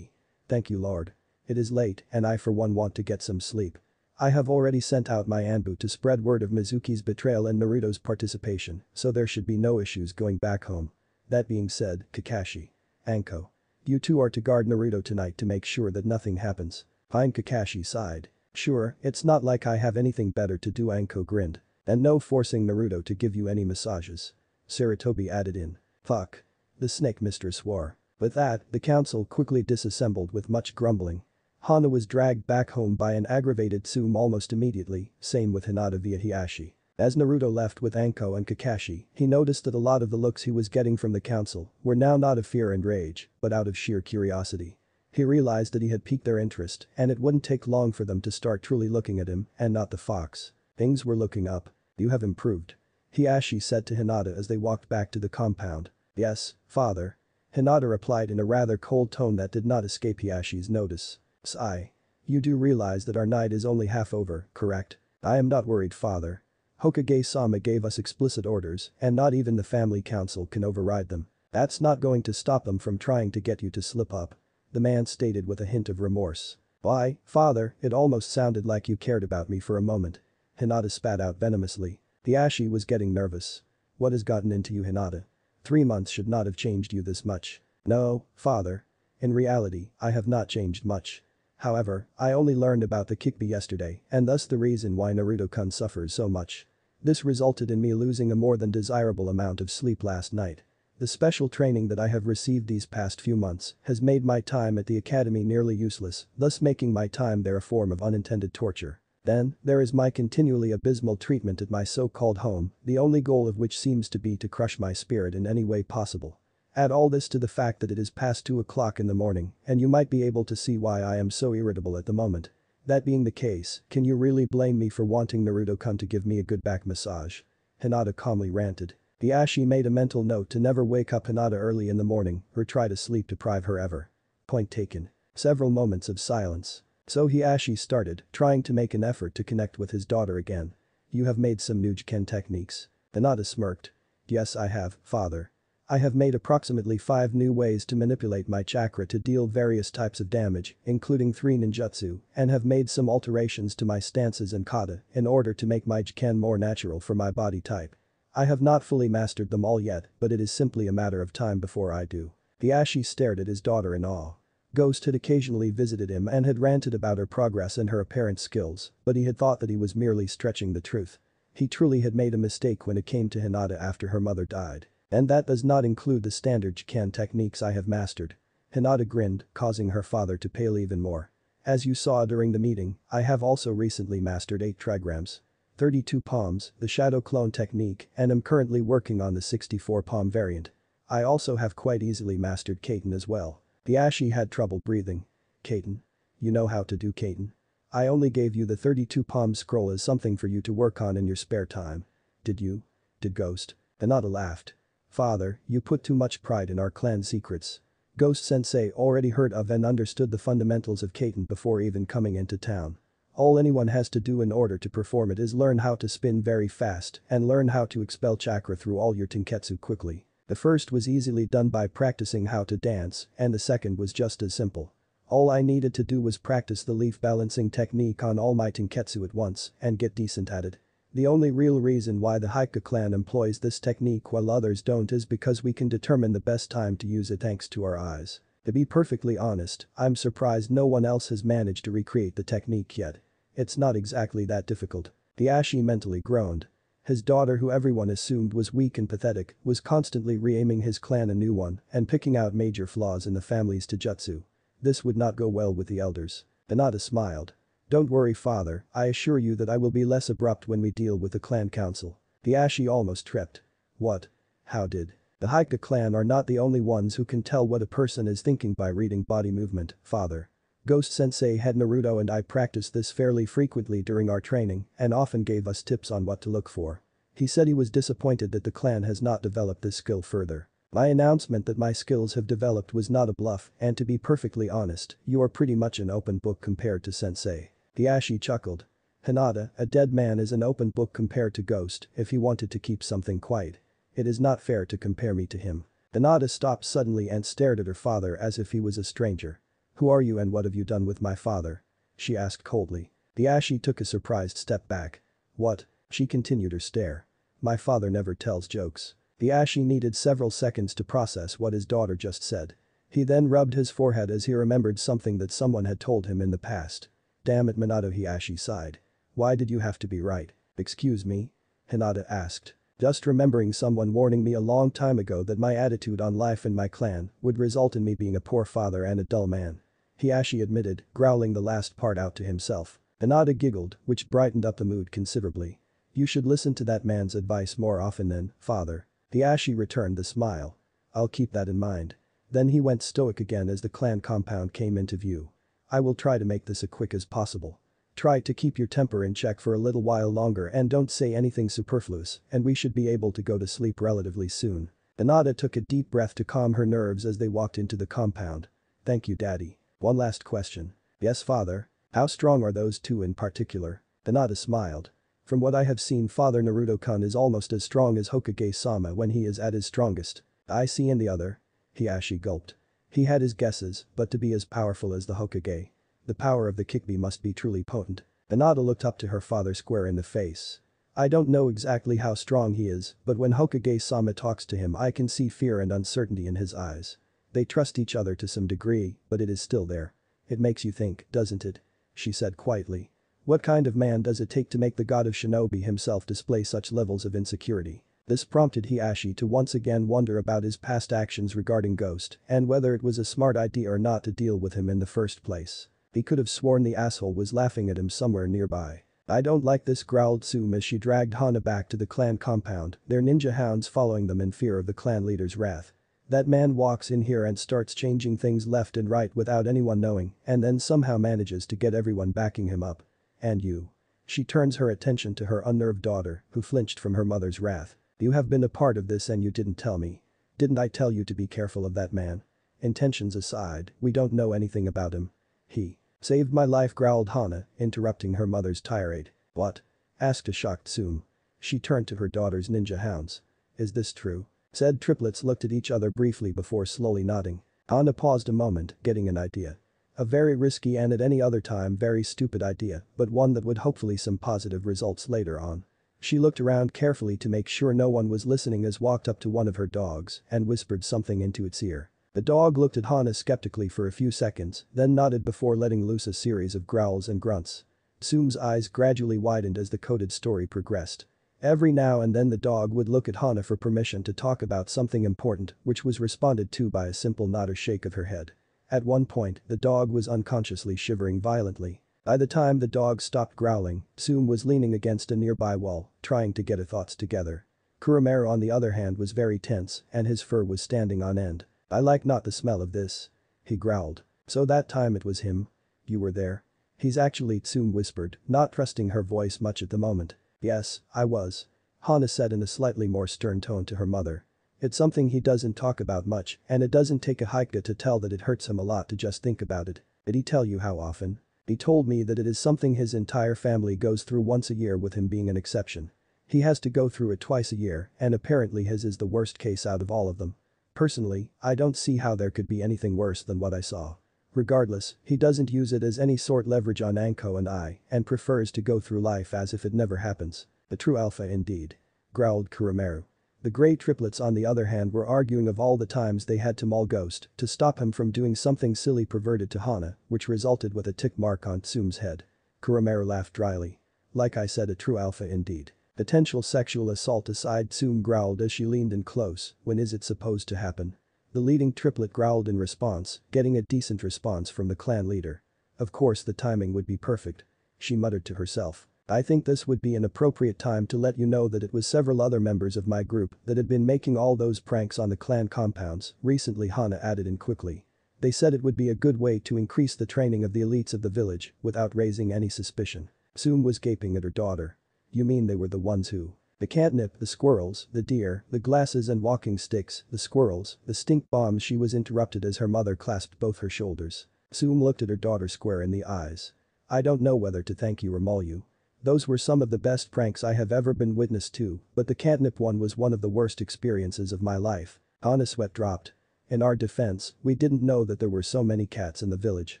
Thank you lord. It is late and I for one want to get some sleep. I have already sent out my Anbu to spread word of Mizuki's betrayal and Naruto's participation, so there should be no issues going back home. That being said, Kakashi. Anko. You two are to guard Naruto tonight to make sure that nothing happens. Pine Kakashi sighed. Sure, it's not like I have anything better to do Anko grinned. And no forcing Naruto to give you any massages. Sarutobi added in. Fuck. The snake mister swore. With that, the council quickly disassembled with much grumbling. Hana was dragged back home by an aggravated Tsume almost immediately, same with Hinata via Hiashi. As Naruto left with Anko and Kakashi, he noticed that a lot of the looks he was getting from the council were now not of fear and rage, but out of sheer curiosity. He realized that he had piqued their interest and it wouldn't take long for them to start truly looking at him and not the fox. Things were looking up. You have improved. Hiashi said to Hinata as they walked back to the compound. Yes, father. Hinata replied in a rather cold tone that did not escape Hiashi's notice. Sigh. You do realize that our night is only half over, correct? I am not worried father. Hokage-sama gave us explicit orders and not even the family council can override them. That's not going to stop them from trying to get you to slip up. The man stated with a hint of remorse. Why, father, it almost sounded like you cared about me for a moment. Hinata spat out venomously. Hiashi was getting nervous. What has gotten into you Hinata? Three months should not have changed you this much. No, father. In reality, I have not changed much. However, I only learned about the Kyubi yesterday and thus the reason why Naruto-kun suffers so much. This resulted in me losing a more than desirable amount of sleep last night. The special training that I have received these past few months has made my time at the academy nearly useless, thus making my time there a form of unintended torture. Then, there is my continually abysmal treatment at my so-called home, the only goal of which seems to be to crush my spirit in any way possible. Add all this to the fact that it is past 2 o'clock in the morning and you might be able to see why I am so irritable at the moment. That being the case, can you really blame me for wanting Naruto-kun to give me a good back massage? Hinata calmly ranted. Hiashi made a mental note to never wake up Hinata early in the morning or try to sleep deprive her ever. Point taken. Several moments of silence. So Hiashi started, trying to make an effort to connect with his daughter again. You have made some new Ken techniques. Hinata smirked. Yes I have, father. I have made approximately 5 new ways to manipulate my chakra to deal various types of damage, including 3 ninjutsu, and have made some alterations to my stances and kata in order to make my Ken more natural for my body type. I have not fully mastered them all yet, but it is simply a matter of time before I do. Hiashi stared at his daughter in awe. Ghost had occasionally visited him and had ranted about her progress and her apparent skills, but he had thought that he was merely stretching the truth. He truly had made a mistake when it came to Hinata after her mother died. And that does not include the standard Juken techniques I have mastered. Hinata grinned, causing her father to pale even more. As you saw during the meeting, I have also recently mastered 8 trigrams. 32 palms, the shadow clone technique, and am currently working on the 64 palm variant. I also have quite easily mastered Kaiten as well. Hiashi had trouble breathing. Kaiten. You know how to do Kaiten. I only gave you the 32 palm scroll as something for you to work on in your spare time. Did you? Did Ghost? Hinata laughed. Father, you put too much pride in our clan secrets. Ghost Sensei already heard of and understood the fundamentals of Kaiten before even coming into town. All anyone has to do in order to perform it is learn how to spin very fast and learn how to expel chakra through all your tenketsu quickly. The first was easily done by practicing how to dance and the second was just as simple. All I needed to do was practice the leaf balancing technique on all my tenketsu at once and get decent at it. The only real reason why the Hyuga clan employs this technique while others don't is because we can determine the best time to use it thanks to our eyes. To be perfectly honest, I'm surprised no one else has managed to recreate the technique yet. It's not exactly that difficult. Hiashi mentally groaned. His daughter who everyone assumed was weak and pathetic was constantly re-aiming his clan a new one and picking out major flaws in the family's taijutsu. This would not go well with the elders. Hinata smiled. Don't worry father, I assure you that I will be less abrupt when we deal with the clan council. Hiashi almost tripped. What? How did? The Hyuga clan are not the only ones who can tell what a person is thinking by reading body movement, father. Ghost Sensei had Naruto and I practice this fairly frequently during our training and often gave us tips on what to look for. He said he was disappointed that the clan has not developed this skill further. My announcement that my skills have developed was not a bluff and to be perfectly honest, you are pretty much an open book compared to Sensei. Hiashi chuckled. Hinata, a dead man is an open book compared to Ghost if he wanted to keep something quiet. It is not fair to compare me to him. Hinata stopped suddenly and stared at her father as if he was a stranger. Who are you and what have you done with my father? She asked coldly. Hiashi took a surprised step back. What? She continued her stare. My father never tells jokes. Hiashi needed several seconds to process what his daughter just said. He then rubbed his forehead as he remembered something that someone had told him in the past. Damn it Minato Hiashi sighed. Why did you have to be right? Excuse me? Hinata asked. Just remembering someone warning me a long time ago that my attitude on life and my clan would result in me being a poor father and a dull man. Hiashi admitted, growling the last part out to himself. Hinata giggled, which brightened up the mood considerably. You should listen to that man's advice more often then, father. Hiashi returned the smile. I'll keep that in mind. Then he went stoic again as the clan compound came into view. I will try to make this as quick as possible. Try to keep your temper in check for a little while longer and don't say anything superfluous, and we should be able to go to sleep relatively soon. Hinata took a deep breath to calm her nerves as they walked into the compound. Thank you daddy. One last question. Yes father. How strong are those two in particular? Hinata smiled. From what I have seen Father Naruto-kun is almost as strong as Hokage-sama when he is at his strongest. I see in the other. Hiashi gulped. He had his guesses, but to be as powerful as the Hokage. The power of the Kyuubi must be truly potent. Hinata looked up to her father square in the face. I don't know exactly how strong he is, but when Hokage-sama talks to him I can see fear and uncertainty in his eyes. They trust each other to some degree, but it is still there. It makes you think, doesn't it? She said quietly. What kind of man does it take to make the god of shinobi himself display such levels of insecurity? This prompted Hiashi to once again wonder about his past actions regarding Ghost and whether it was a smart idea or not to deal with him in the first place. He could have sworn the asshole was laughing at him somewhere nearby. I don't like this growled Tsume as she dragged Hana back to the clan compound, their ninja hounds following them in fear of the clan leader's wrath. That man walks in here and starts changing things left and right without anyone knowing and then somehow manages to get everyone backing him up. And you. She turns her attention to her unnerved daughter, who flinched from her mother's wrath. You have been a part of this and you didn't tell me. Didn't I tell you to be careful of that man? Intentions aside, we don't know anything about him. He saved my life growled Hana, interrupting her mother's tirade. What? asked a shocked Tsume. She turned to her daughter's ninja hounds. Is this true? Said triplets looked at each other briefly before slowly nodding. Hana paused a moment, getting an idea. A very risky and at any other time very stupid idea, but one that would hopefully some positive results later on. She looked around carefully to make sure no one was listening as walked up to one of her dogs and whispered something into its ear. The dog looked at Hana skeptically for a few seconds, then nodded before letting loose a series of growls and grunts. Tsume's eyes gradually widened as the coded story progressed. Every now and then the dog would look at Hana for permission to talk about something important which was responded to by a simple nod or shake of her head. At one point, the dog was unconsciously shivering violently. By the time the dog stopped growling, Tsume was leaning against a nearby wall, trying to get her thoughts together. Kuromaru on the other hand was very tense and his fur was standing on end. I like not the smell of this. He growled. So that time it was him. You were there. He's actually Tsume whispered, not trusting her voice much at the moment. Yes, I was. Hana said in a slightly more stern tone to her mother. It's something he doesn't talk about much and it doesn't take a Hyuga to tell that it hurts him a lot to just think about it. Did he tell you how often? He told me that it is something his entire family goes through once a year with him being an exception. He has to go through it twice a year and apparently his is the worst case out of all of them. Personally, I don't see how there could be anything worse than what I saw. Regardless, he doesn't use it as any sort leverage on Anko and I and prefers to go through life as if it never happens. The true alpha indeed. Growled Kuromaru. The grey triplets on the other hand were arguing of all the times they had to maul Ghost to stop him from doing something silly perverted to Hana, which resulted with a tick mark on Tsume's head. Kuromaru laughed dryly. Like I said a true alpha indeed. Potential sexual assault aside Tsume growled as she leaned in close, when is it supposed to happen? The leading triplet growled in response, getting a decent response from the clan leader. Of course the timing would be perfect. She muttered to herself. I think this would be an appropriate time to let you know that it was several other members of my group that had been making all those pranks on the clan compounds, recently Hana added in quickly. They said it would be a good way to increase the training of the elites of the village without raising any suspicion. Tsume was gaping at her daughter. You mean they were the ones who? The catnip, the squirrels, the deer, the glasses and walking sticks, the squirrels, the stink bombs she was interrupted as her mother clasped both her shoulders. Tsume looked at her daughter square in the eyes. I don't know whether to thank you or maul you. Those were some of the best pranks I have ever been witness to, but the catnip one was one of the worst experiences of my life. Hana's sweat dropped. In our defense, we didn't know that there were so many cats in the village.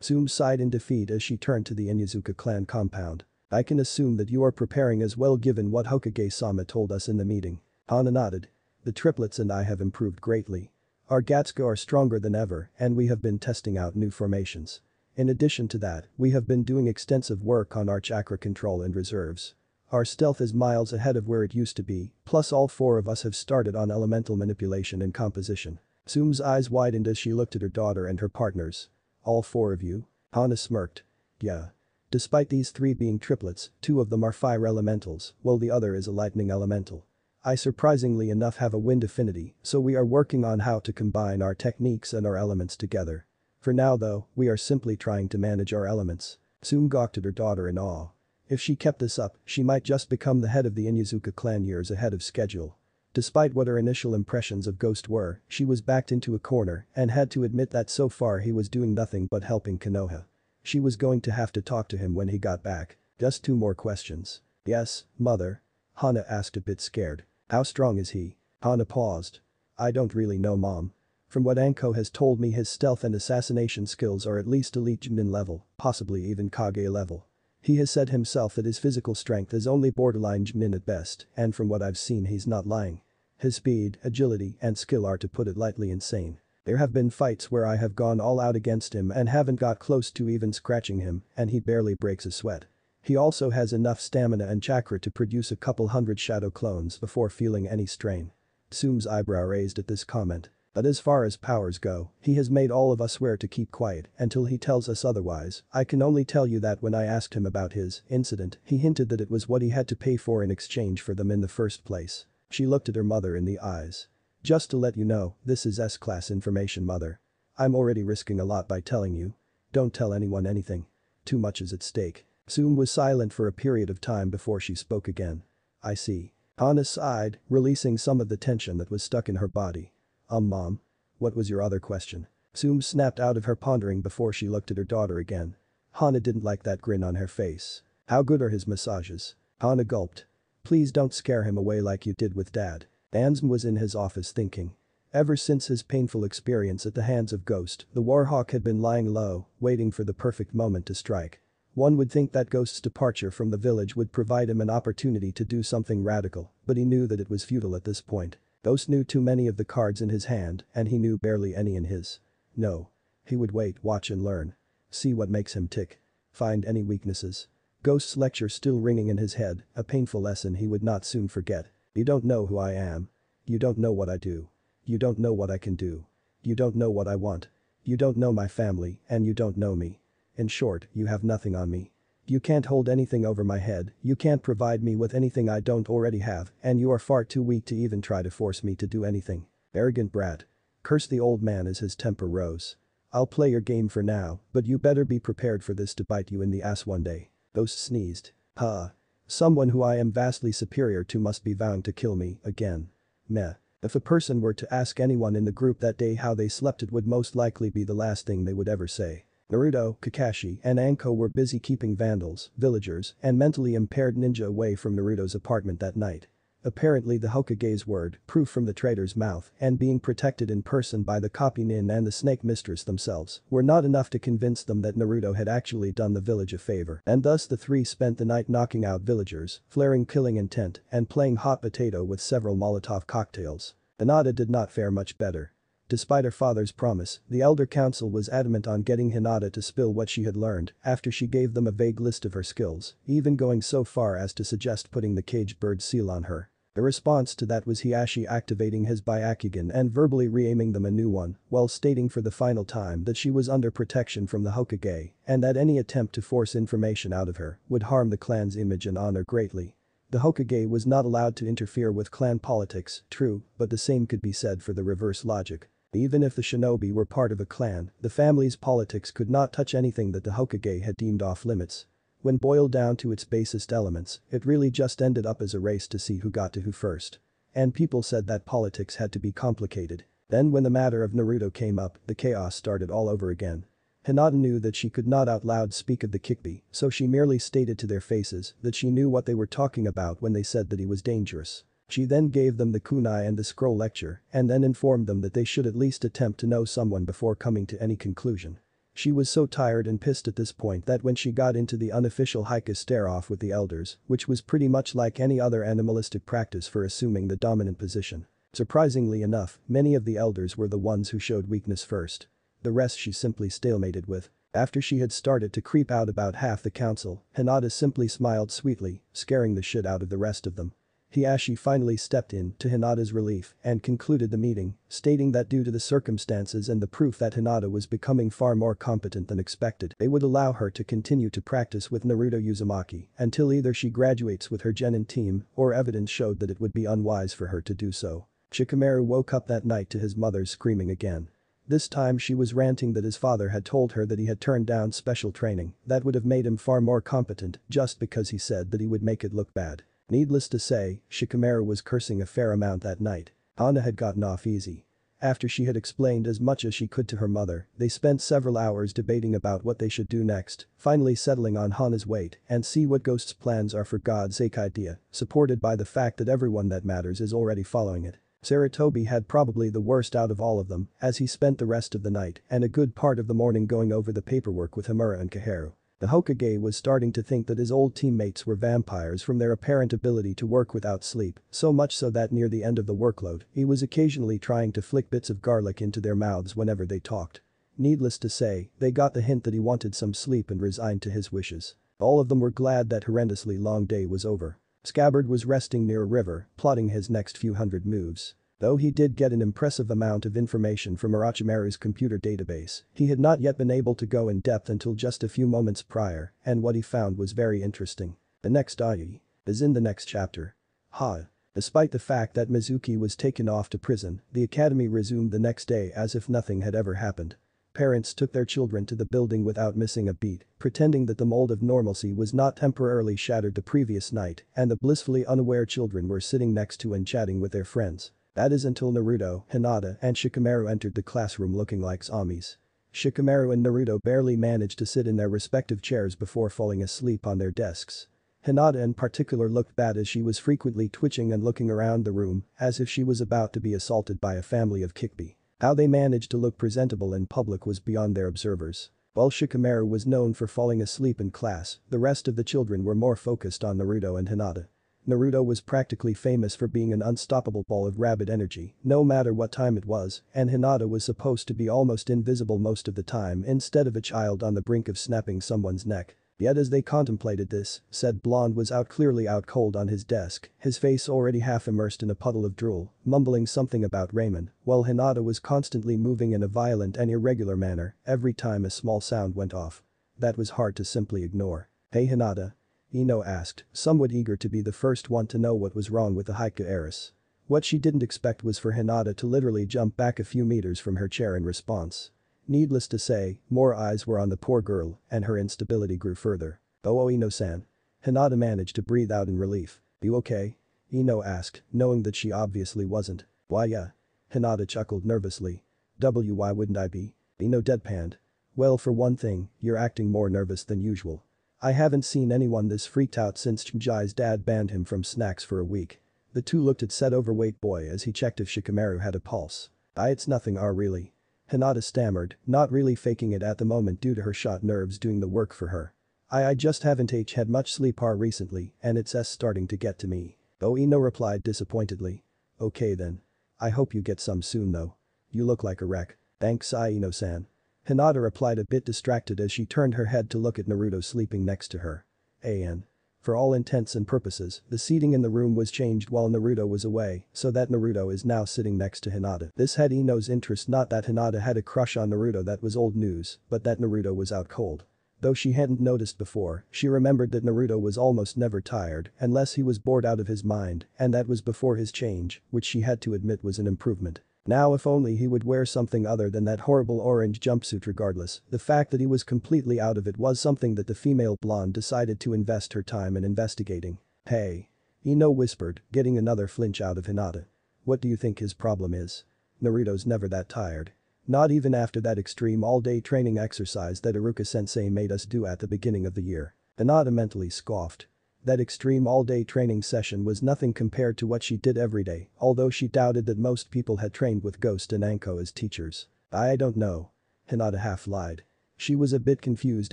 Tsume sighed in defeat as she turned to the Inuzuka clan compound. I can assume that you are preparing as well given what Hokage-sama told us in the meeting. Hana nodded. The triplets and I have improved greatly. Our Gatsuga are stronger than ever and we have been testing out new formations. In addition to that, we have been doing extensive work on our chakra control and reserves. Our stealth is miles ahead of where it used to be, plus all four of us have started on elemental manipulation and composition. Tsume's eyes widened as she looked at her daughter and her partners. All four of you? Hana smirked. Yeah. Despite these three being triplets, two of them are fire elementals, while the other is a lightning elemental. I surprisingly enough have a wind affinity, so we are working on how to combine our techniques and our elements together. For now though, we are simply trying to manage our elements. Tsume gawked at her daughter in awe. If she kept this up, she might just become the head of the Inuzuka clan years ahead of schedule. Despite what her initial impressions of Ghost were, she was backed into a corner and had to admit that so far he was doing nothing but helping Konoha. She was going to have to talk to him when he got back. Just two more questions. Yes, mother. Hana asked a bit scared. How strong is he? Hana paused. I don't really know mom. From what Anko has told me his stealth and assassination skills are at least elite Chunin level, possibly even Kage level. He has said himself that his physical strength is only borderline Chunin at best, and from what I've seen he's not lying. His speed, agility, and skill are to put it lightly insane. There have been fights where I have gone all out against him and haven't got close to even scratching him, and he barely breaks a sweat. He also has enough stamina and chakra to produce a couple hundred shadow clones before feeling any strain. Tsume's eyebrow raised at this comment. But as far as powers go, he has made all of us swear to keep quiet until he tells us otherwise. I can only tell you that when I asked him about his incident, he hinted that it was what he had to pay for in exchange for them in the first place. She looked at her mother in the eyes. Just to let you know, this is S-class information mother. I'm already risking a lot by telling you. Don't tell anyone anything. Too much is at stake. Tsume was silent for a period of time before she spoke again. I see. Hana sighed, releasing some of the tension that was stuck in her body. Um mom. What was your other question? Tsume snapped out of her pondering before she looked at her daughter again. Hana didn't like that grin on her face. How good are his massages? Hana gulped. Please don't scare him away like you did with dad. Ansem was in his office thinking. Ever since his painful experience at the hands of Ghost, the Warhawk had been lying low, waiting for the perfect moment to strike. One would think that Ghost's departure from the village would provide him an opportunity to do something radical, but he knew that it was futile at this point. Ghost knew too many of the cards in his hand, and he knew barely any in his. No. He would wait, watch and learn. See what makes him tick. Find any weaknesses. Ghost's lecture still ringing in his head, a painful lesson he would not soon forget. You don't know who I am. You don't know what I do. You don't know what I can do. You don't know what I want. You don't know my family, and you don't know me. In short, you have nothing on me. You can't hold anything over my head, you can't provide me with anything I don't already have, and you are far too weak to even try to force me to do anything. Arrogant brat. Curse the old man as his temper rose. I'll play your game for now, but you better be prepared for this to bite you in the ass one day. Ghost sneezed. Huh. Someone who I am vastly superior to must be vowing to kill me, again. Meh. If a person were to ask anyone in the group that day how they slept it would most likely be the last thing they would ever say. Naruto, Kakashi, and Anko were busy keeping vandals, villagers, and mentally impaired ninja away from Naruto's apartment that night. Apparently the Hokage's word, proof from the traitor's mouth, and being protected in person by the copy nin and the snake mistress themselves, were not enough to convince them that Naruto had actually done the village a favor, and thus the three spent the night knocking out villagers, flaring killing intent, and playing hot potato with several Molotov cocktails. Hinata did not fare much better. Despite her father's promise, the elder council was adamant on getting Hinata to spill what she had learned after she gave them a vague list of her skills, even going so far as to suggest putting the caged bird seal on her. The response to that was Hiashi activating his Byakugan and verbally re-aiming them a new one, while stating for the final time that she was under protection from the Hokage, and that any attempt to force information out of her would harm the clan's image and honor greatly. The Hokage was not allowed to interfere with clan politics, true, but the same could be said for the reverse logic. Even if the shinobi were part of a clan, the family's politics could not touch anything that the Hokage had deemed off limits. When boiled down to its basest elements, it really just ended up as a race to see who got to who first. And people said that politics had to be complicated. Then when the matter of Naruto came up, the chaos started all over again. Hinata knew that she could not out loud speak of the Kyubi, so she merely stated to their faces that she knew what they were talking about when they said that he was dangerous. She then gave them the kunai and the scroll lecture and then informed them that they should at least attempt to know someone before coming to any conclusion. She was so tired and pissed at this point that when she got into the unofficial Hyuga stare-off with the elders, which was pretty much like any other animalistic practice for assuming the dominant position. Surprisingly enough, many of the elders were the ones who showed weakness first. The rest she simply stalemated with. After she had started to creep out about half the council, Hinata simply smiled sweetly, scaring the shit out of the rest of them. Hiashi finally stepped in to Hinata's relief and concluded the meeting, stating that due to the circumstances and the proof that Hinata was becoming far more competent than expected, they would allow her to continue to practice with Naruto Uzumaki until either she graduates with her genin team or evidence showed that it would be unwise for her to do so. Shikamaru woke up that night to his mother screaming again. This time she was ranting that his father had told her that he had turned down special training that would have made him far more competent just because he said that he would make it look bad. Needless to say, Shikamaru was cursing a fair amount that night. Hana had gotten off easy. After she had explained as much as she could to her mother, they spent several hours debating about what they should do next, finally settling on Hana's wait and see what Ghost's plans are for God's sake idea, supported by the fact that everyone that matters is already following it. Sarutobi had probably the worst out of all of them as he spent the rest of the night and a good part of the morning going over the paperwork with Homura and Koharu. The Hokage was starting to think that his old teammates were vampires from their apparent ability to work without sleep, so much so that near the end of the workload, he was occasionally trying to flick bits of garlic into their mouths whenever they talked. Needless to say, they got the hint that he wanted some sleep and resigned to his wishes. All of them were glad that horrendously long day was over. Scabbard was resting near a river, plotting his next few hundred moves. Though he did get an impressive amount of information from Orochimaru's computer database, he had not yet been able to go in depth until just a few moments prior, and what he found was very interesting. The next Ai is in the next chapter. Ha. Despite the fact that Mizuki was taken off to prison, the academy resumed the next day as if nothing had ever happened. Parents took their children to the building without missing a beat, pretending that the mold of normalcy was not temporarily shattered the previous night and the blissfully unaware children were sitting next to and chatting with their friends. That is until Naruto, Hinata and Shikamaru entered the classroom looking like zombies. Shikamaru and Naruto barely managed to sit in their respective chairs before falling asleep on their desks. Hinata in particular looked bad as she was frequently twitching and looking around the room as if she was about to be assaulted by a family of Kyubi. How they managed to look presentable in public was beyond their observers. While Shikamaru was known for falling asleep in class, the rest of the children were more focused on Naruto and Hinata. Naruto was practically famous for being an unstoppable ball of rabid energy, no matter what time it was, and Hinata was supposed to be almost invisible most of the time instead of a child on the brink of snapping someone's neck. Yet as they contemplated this, said blonde was out clearly out cold on his desk, his face already half immersed in a puddle of drool, mumbling something about Raymond, while Hinata was constantly moving in a violent and irregular manner every time a small sound went off. That was hard to simply ignore. Hey Hinata, Ino asked, somewhat eager to be the first one to know what was wrong with the Hyuga heiress. What she didn't expect was for Hinata to literally jump back a few meters from her chair in response. Needless to say, more eyes were on the poor girl and her instability grew further. Oh, oh Ino-san. Hinata managed to breathe out in relief. You okay? Ino asked, knowing that she obviously wasn't. Why yeah. Hinata chuckled nervously. W why wouldn't I be? Ino deadpanned. Well for one thing, you're acting more nervous than usual. I haven't seen anyone this freaked out since Choji's dad banned him from snacks for a week. The two looked at said overweight boy as he checked if Shikamaru had a pulse. I it's nothing are really. Hinata stammered, not really faking it at the moment due to her shot nerves doing the work for her. I I just haven't h had much sleep are recently and it's s starting to get to me. Oh Ino replied disappointedly. Okay then. I hope you get some soon though. You look like a wreck. Thanks I Ino-san. Hinata replied a bit distracted as she turned her head to look at Naruto sleeping next to her. An. For all intents and purposes, the seating in the room was changed while Naruto was away, so that Naruto is now sitting next to Hinata. This had Ino's interest not that Hinata had a crush on Naruto that was old news, but that Naruto was out cold. Though she hadn't noticed before, she remembered that Naruto was almost never tired unless he was bored out of his mind, and that was before his change, which she had to admit was an improvement. Now if only he would wear something other than that horrible orange jumpsuit regardless, the fact that he was completely out of it was something that the female blonde decided to invest her time in investigating. Hey. Ino whispered, getting another flinch out of Hinata. What do you think his problem is? Naruto's never that tired. Not even after that extreme all-day training exercise that Iruka-sensei made us do at the beginning of the year. Hinata mentally scoffed. That extreme all-day training session was nothing compared to what she did every day, although she doubted that most people had trained with Ghost and Anko as teachers. I don't know. Hinata half lied. She was a bit confused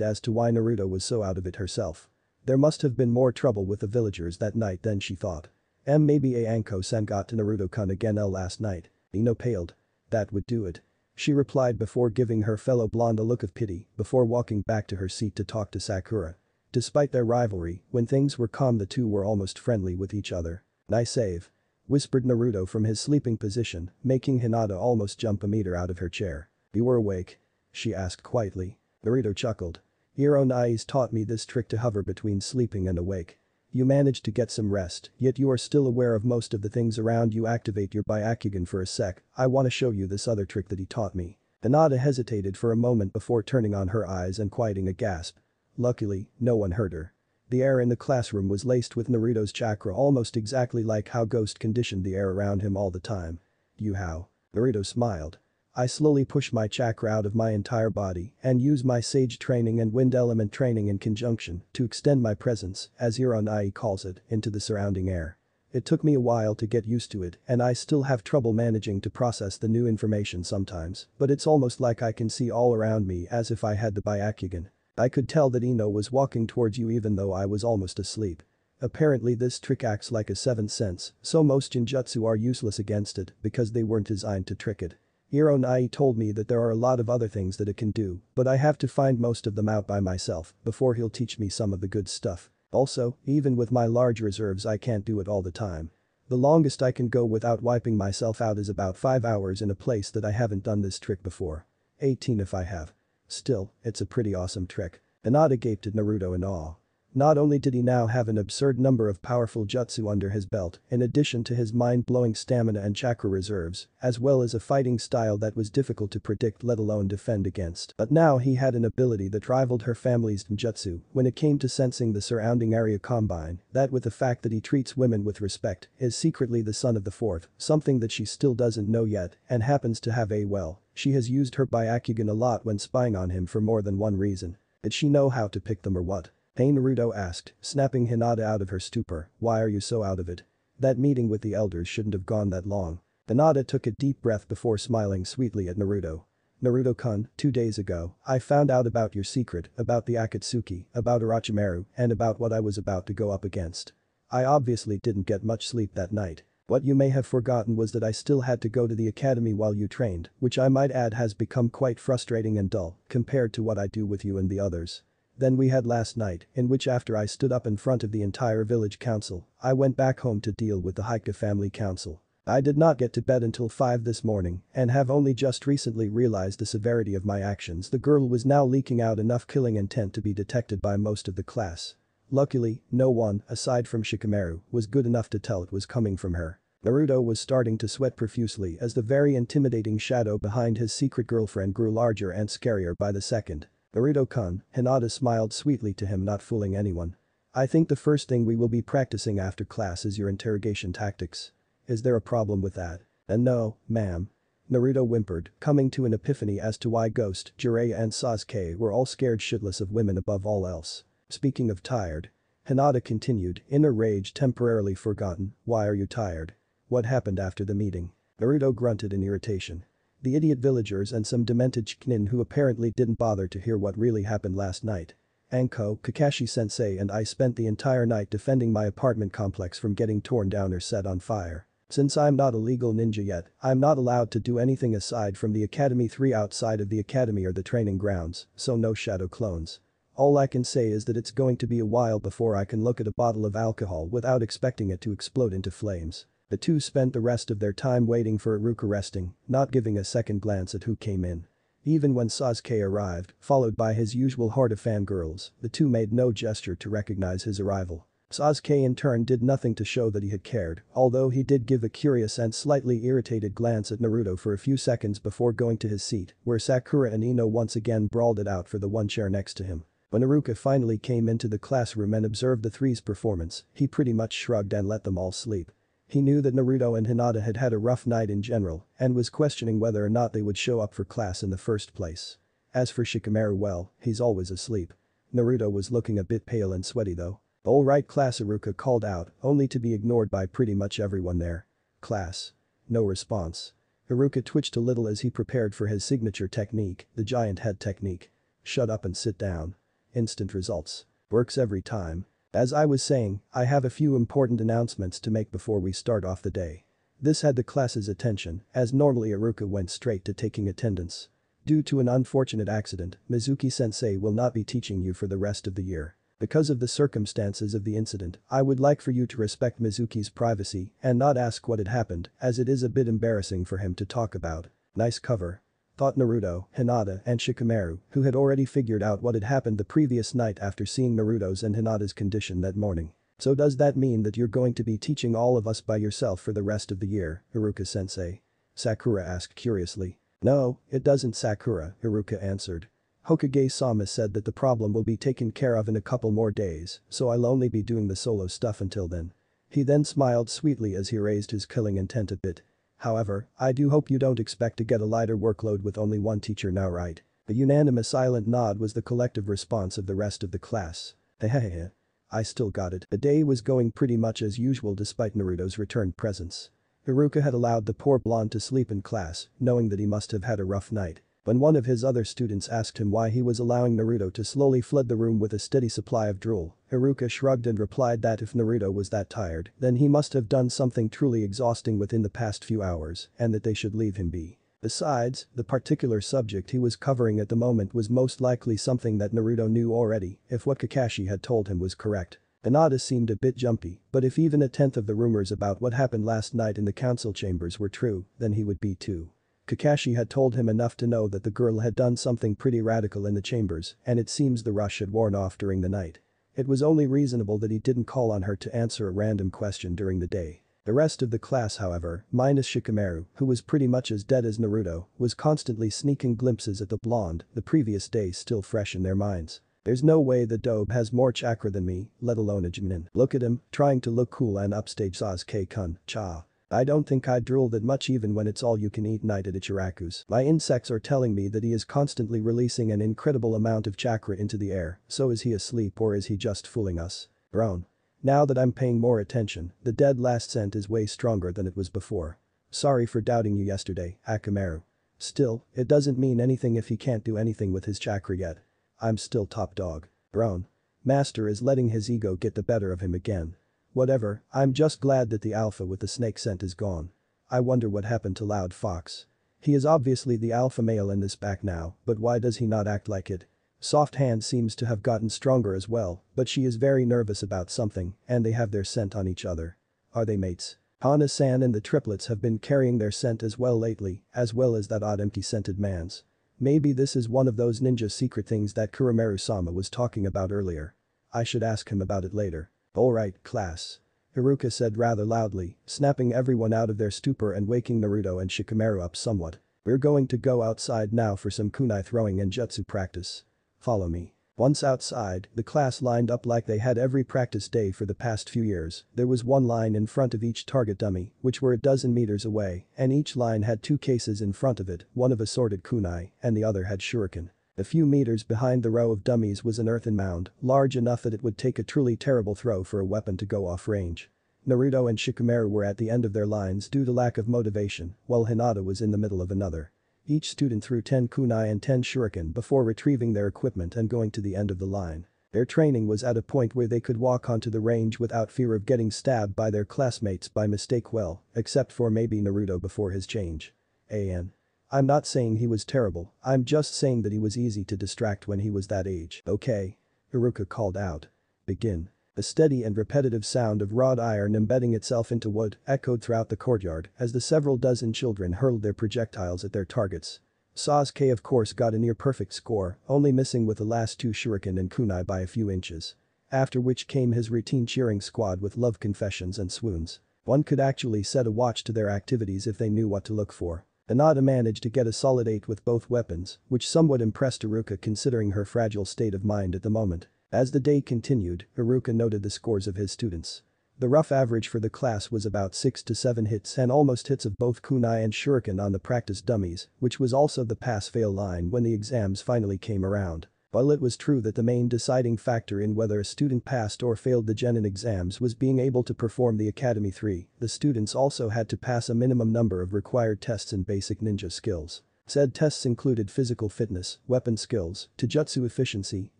as to why Naruto was so out of it herself. There must have been more trouble with the villagers that night than she thought. M maybe a Anko-san got to Naruto-kun again L last night. Ino paled. That would do it. She replied before giving her fellow blonde a look of pity before walking back to her seat to talk to Sakura. Despite their rivalry, when things were calm the two were almost friendly with each other. Nice save. Whispered Naruto from his sleeping position, making Hinata almost jump a meter out of her chair. You were awake? She asked quietly. Naruto chuckled. Ironai's taught me this trick to hover between sleeping and awake. You managed to get some rest, yet you are still aware of most of the things around you activate your Byakugan for a sec, I wanna show you this other trick that he taught me. Hinata hesitated for a moment before turning on her eyes and quieting a gasp. Luckily, no one heard her. The air in the classroom was laced with Naruto's chakra almost exactly like how Ghost conditioned the air around him all the time. You how? Naruto smiled. I slowly push my chakra out of my entire body and use my sage training and wind element training in conjunction to extend my presence, as Ironai calls it, into the surrounding air. It took me a while to get used to it and I still have trouble managing to process the new information sometimes, but it's almost like I can see all around me as if I had the Byakugan. I could tell that Ino was walking towards you even though I was almost asleep. Apparently this trick acts like a seventh sense, so most genjutsu are useless against it because they weren't designed to trick it. Ironai told me that there are a lot of other things that it can do, but I have to find most of them out by myself before he'll teach me some of the good stuff. Also, even with my large reserves I can't do it all the time. The longest I can go without wiping myself out is about 5 hours in a place that I haven't done this trick before. 18 if I have. Still, it's a pretty awesome trick. Hinata gaped at Naruto in awe. Not only did he now have an absurd number of powerful jutsu under his belt, in addition to his mind-blowing stamina and chakra reserves, as well as a fighting style that was difficult to predict let alone defend against. But now he had an ability that rivaled her family's jutsu when it came to sensing the surrounding area combine, that with the fact that he treats women with respect, is secretly the son of the fourth, something that she still doesn't know yet, and happens to have a well. She has used her Byakugan a lot when spying on him for more than one reason. Did she know how to pick them or what? Pain Naruto asked, snapping Hinata out of her stupor, why are you so out of it? That meeting with the elders shouldn't have gone that long. Hinata took a deep breath before smiling sweetly at Naruto. Naruto-kun, two days ago, I found out about your secret, about the Akatsuki, about Orochimaru, and about what I was about to go up against. I obviously didn't get much sleep that night. What you may have forgotten was that I still had to go to the academy while you trained, which I might add has become quite frustrating and dull, compared to what I do with you and the others. Then we had last night, in which after I stood up in front of the entire village council, I went back home to deal with the Hyuga family council. I did not get to bed until 5 this morning and have only just recently realized the severity of my actions the girl was now leaking out enough killing intent to be detected by most of the class. Luckily, no one, aside from Shikamaru, was good enough to tell it was coming from her. Naruto was starting to sweat profusely as the very intimidating shadow behind his secret girlfriend grew larger and scarier by the second. Naruto-kun, Hinata smiled sweetly to him not fooling anyone. I think the first thing we will be practicing after class is your interrogation tactics. Is there a problem with that? And no, ma'am. Naruto whimpered, coming to an epiphany as to why Ghost, Jiraiya and Sasuke were all scared shitless of women above all else. Speaking of tired. Hinata continued, inner rage temporarily forgotten, why are you tired? What happened after the meeting? Naruto grunted in irritation. The idiot villagers and some demented Chunin who apparently didn't bother to hear what really happened last night. Anko, Kakashi-sensei and I spent the entire night defending my apartment complex from getting torn down or set on fire. Since I'm not a legal ninja yet, I'm not allowed to do anything aside from the Academy 3 outside of the Academy or the training grounds, so no shadow clones. All I can say is that it's going to be a while before I can look at a bottle of alcohol without expecting it to explode into flames. The two spent the rest of their time waiting for Iruka resting, not giving a second glance at who came in. Even when Sasuke arrived, followed by his usual horde of fangirls, the two made no gesture to recognize his arrival. Sasuke in turn did nothing to show that he had cared, although he did give a curious and slightly irritated glance at Naruto for a few seconds before going to his seat, where Sakura and Ino once again brawled it out for the one chair next to him. When Iruka finally came into the classroom and observed the three's performance, he pretty much shrugged and let them all sleep. He knew that Naruto and Hinata had had a rough night in general and was questioning whether or not they would show up for class in the first place. As for Shikamaru well, he's always asleep. Naruto was looking a bit pale and sweaty though. Alright class Iruka called out, only to be ignored by pretty much everyone there. Class. No response. Iruka twitched a little as he prepared for his signature technique, the giant head technique. Shut up and sit down. Instant results. Works every time. As I was saying, I have a few important announcements to make before we start off the day. This had the class's attention, as normally Iruka went straight to taking attendance. Due to an unfortunate accident, Mizuki-sensei will not be teaching you for the rest of the year. Because of the circumstances of the incident, I would like for you to respect Mizuki's privacy and not ask what had happened as it is a bit embarrassing for him to talk about. Nice cover. Thought Naruto, Hinata and Shikamaru, who had already figured out what had happened the previous night after seeing Naruto's and Hinata's condition that morning. So does that mean that you're going to be teaching all of us by yourself for the rest of the year, Iruka-sensei? Sakura asked curiously. No, it doesn't Sakura, Iruka answered. Hokage-sama said that the problem will be taken care of in a couple more days, so I'll only be doing the solo stuff until then. He then smiled sweetly as he raised his killing intent a bit. However, I do hope you don't expect to get a lighter workload with only one teacher now right? A unanimous silent nod was the collective response of the rest of the class. Hehehe. I still got it. The day was going pretty much as usual despite Naruto's returned presence. Iruka had allowed the poor blonde to sleep in class, knowing that he must have had a rough night. When one of his other students asked him why he was allowing Naruto to slowly flood the room with a steady supply of drool, Iruka shrugged and replied that if Naruto was that tired, then he must have done something truly exhausting within the past few hours, and that they should leave him be. Besides, the particular subject he was covering at the moment was most likely something that Naruto knew already, if what Kakashi had told him was correct. Hinata seemed a bit jumpy, but if even a tenth of the rumors about what happened last night in the council chambers were true, then he would be too. Kakashi had told him enough to know that the girl had done something pretty radical in the chambers and it seems the rush had worn off during the night. It was only reasonable that he didn't call on her to answer a random question during the day. The rest of the class however, minus Shikamaru, who was pretty much as dead as Naruto, was constantly sneaking glimpses at the blonde, the previous day still fresh in their minds. There's no way the dope has more chakra than me, let alone a Jonin. Look at him, trying to look cool and upstage Sasuke-kun, cha. I don't think I drool that much even when it's all you can eat night at Ichiraku's. My insects are telling me that he is constantly releasing an incredible amount of chakra into the air, so is he asleep or is he just fooling us? Brown. Now that I'm paying more attention, the dead last scent is way stronger than it was before. Sorry for doubting you yesterday, Akamaru. Still, it doesn't mean anything if he can't do anything with his chakra yet. I'm still top dog. Brown. Master is letting his ego get the better of him again. Whatever, I'm just glad that the alpha with the snake scent is gone. I wonder what happened to Loud Fox. He is obviously the alpha male in this pack now, but why does he not act like it? Soft Hand seems to have gotten stronger as well, but she is very nervous about something, and they have their scent on each other. Are they mates? Hana-san and the triplets have been carrying their scent as well lately, as well as that odd empty-scented man's. Maybe this is one of those ninja secret things that Kuromaru-sama was talking about earlier. I should ask him about it later. Alright, class. Iruka said rather loudly, snapping everyone out of their stupor and waking Naruto and Shikamaru up somewhat. We're going to go outside now for some kunai throwing and jutsu practice. Follow me. Once outside, the class lined up like they had every practice day for the past few years, there was one line in front of each target dummy, which were a dozen meters away, and each line had two cases in front of it, one of assorted kunai, and the other had shuriken. A few meters behind the row of dummies was an earthen mound, large enough that it would take a truly terrible throw for a weapon to go off range. Naruto and Shikamaru were at the end of their lines due to lack of motivation, while Hinata was in the middle of another. Each student threw 10 kunai and 10 shuriken before retrieving their equipment and going to the end of the line. Their training was at a point where they could walk onto the range without fear of getting stabbed by their classmates by mistake well, except for maybe Naruto before his change. AN. I'm not saying he was terrible, I'm just saying that he was easy to distract when he was that age. Okay. Iruka called out. Begin. The steady and repetitive sound of wrought iron embedding itself into wood echoed throughout the courtyard as the several dozen children hurled their projectiles at their targets. Sasuke of course got a near perfect score, only missing with the last two shuriken and kunai by a few inches. After which came his routine cheering squad with love confessions and swoons. One could actually set a watch to their activities if they knew what to look for. Hinata managed to get a solid 8 with both weapons, which somewhat impressed Iruka considering her fragile state of mind at the moment. As the day continued, Iruka noted the scores of his students. The rough average for the class was about 6 to 7 hits and almost hits of both kunai and shuriken on the practice dummies, which was also the pass-fail line when the exams finally came around. While it was true that the main deciding factor in whether a student passed or failed the Genin exams was being able to perform the Academy 3, the students also had to pass a minimum number of required tests in basic ninja skills. Said tests included physical fitness, weapon skills, taijutsu efficiency,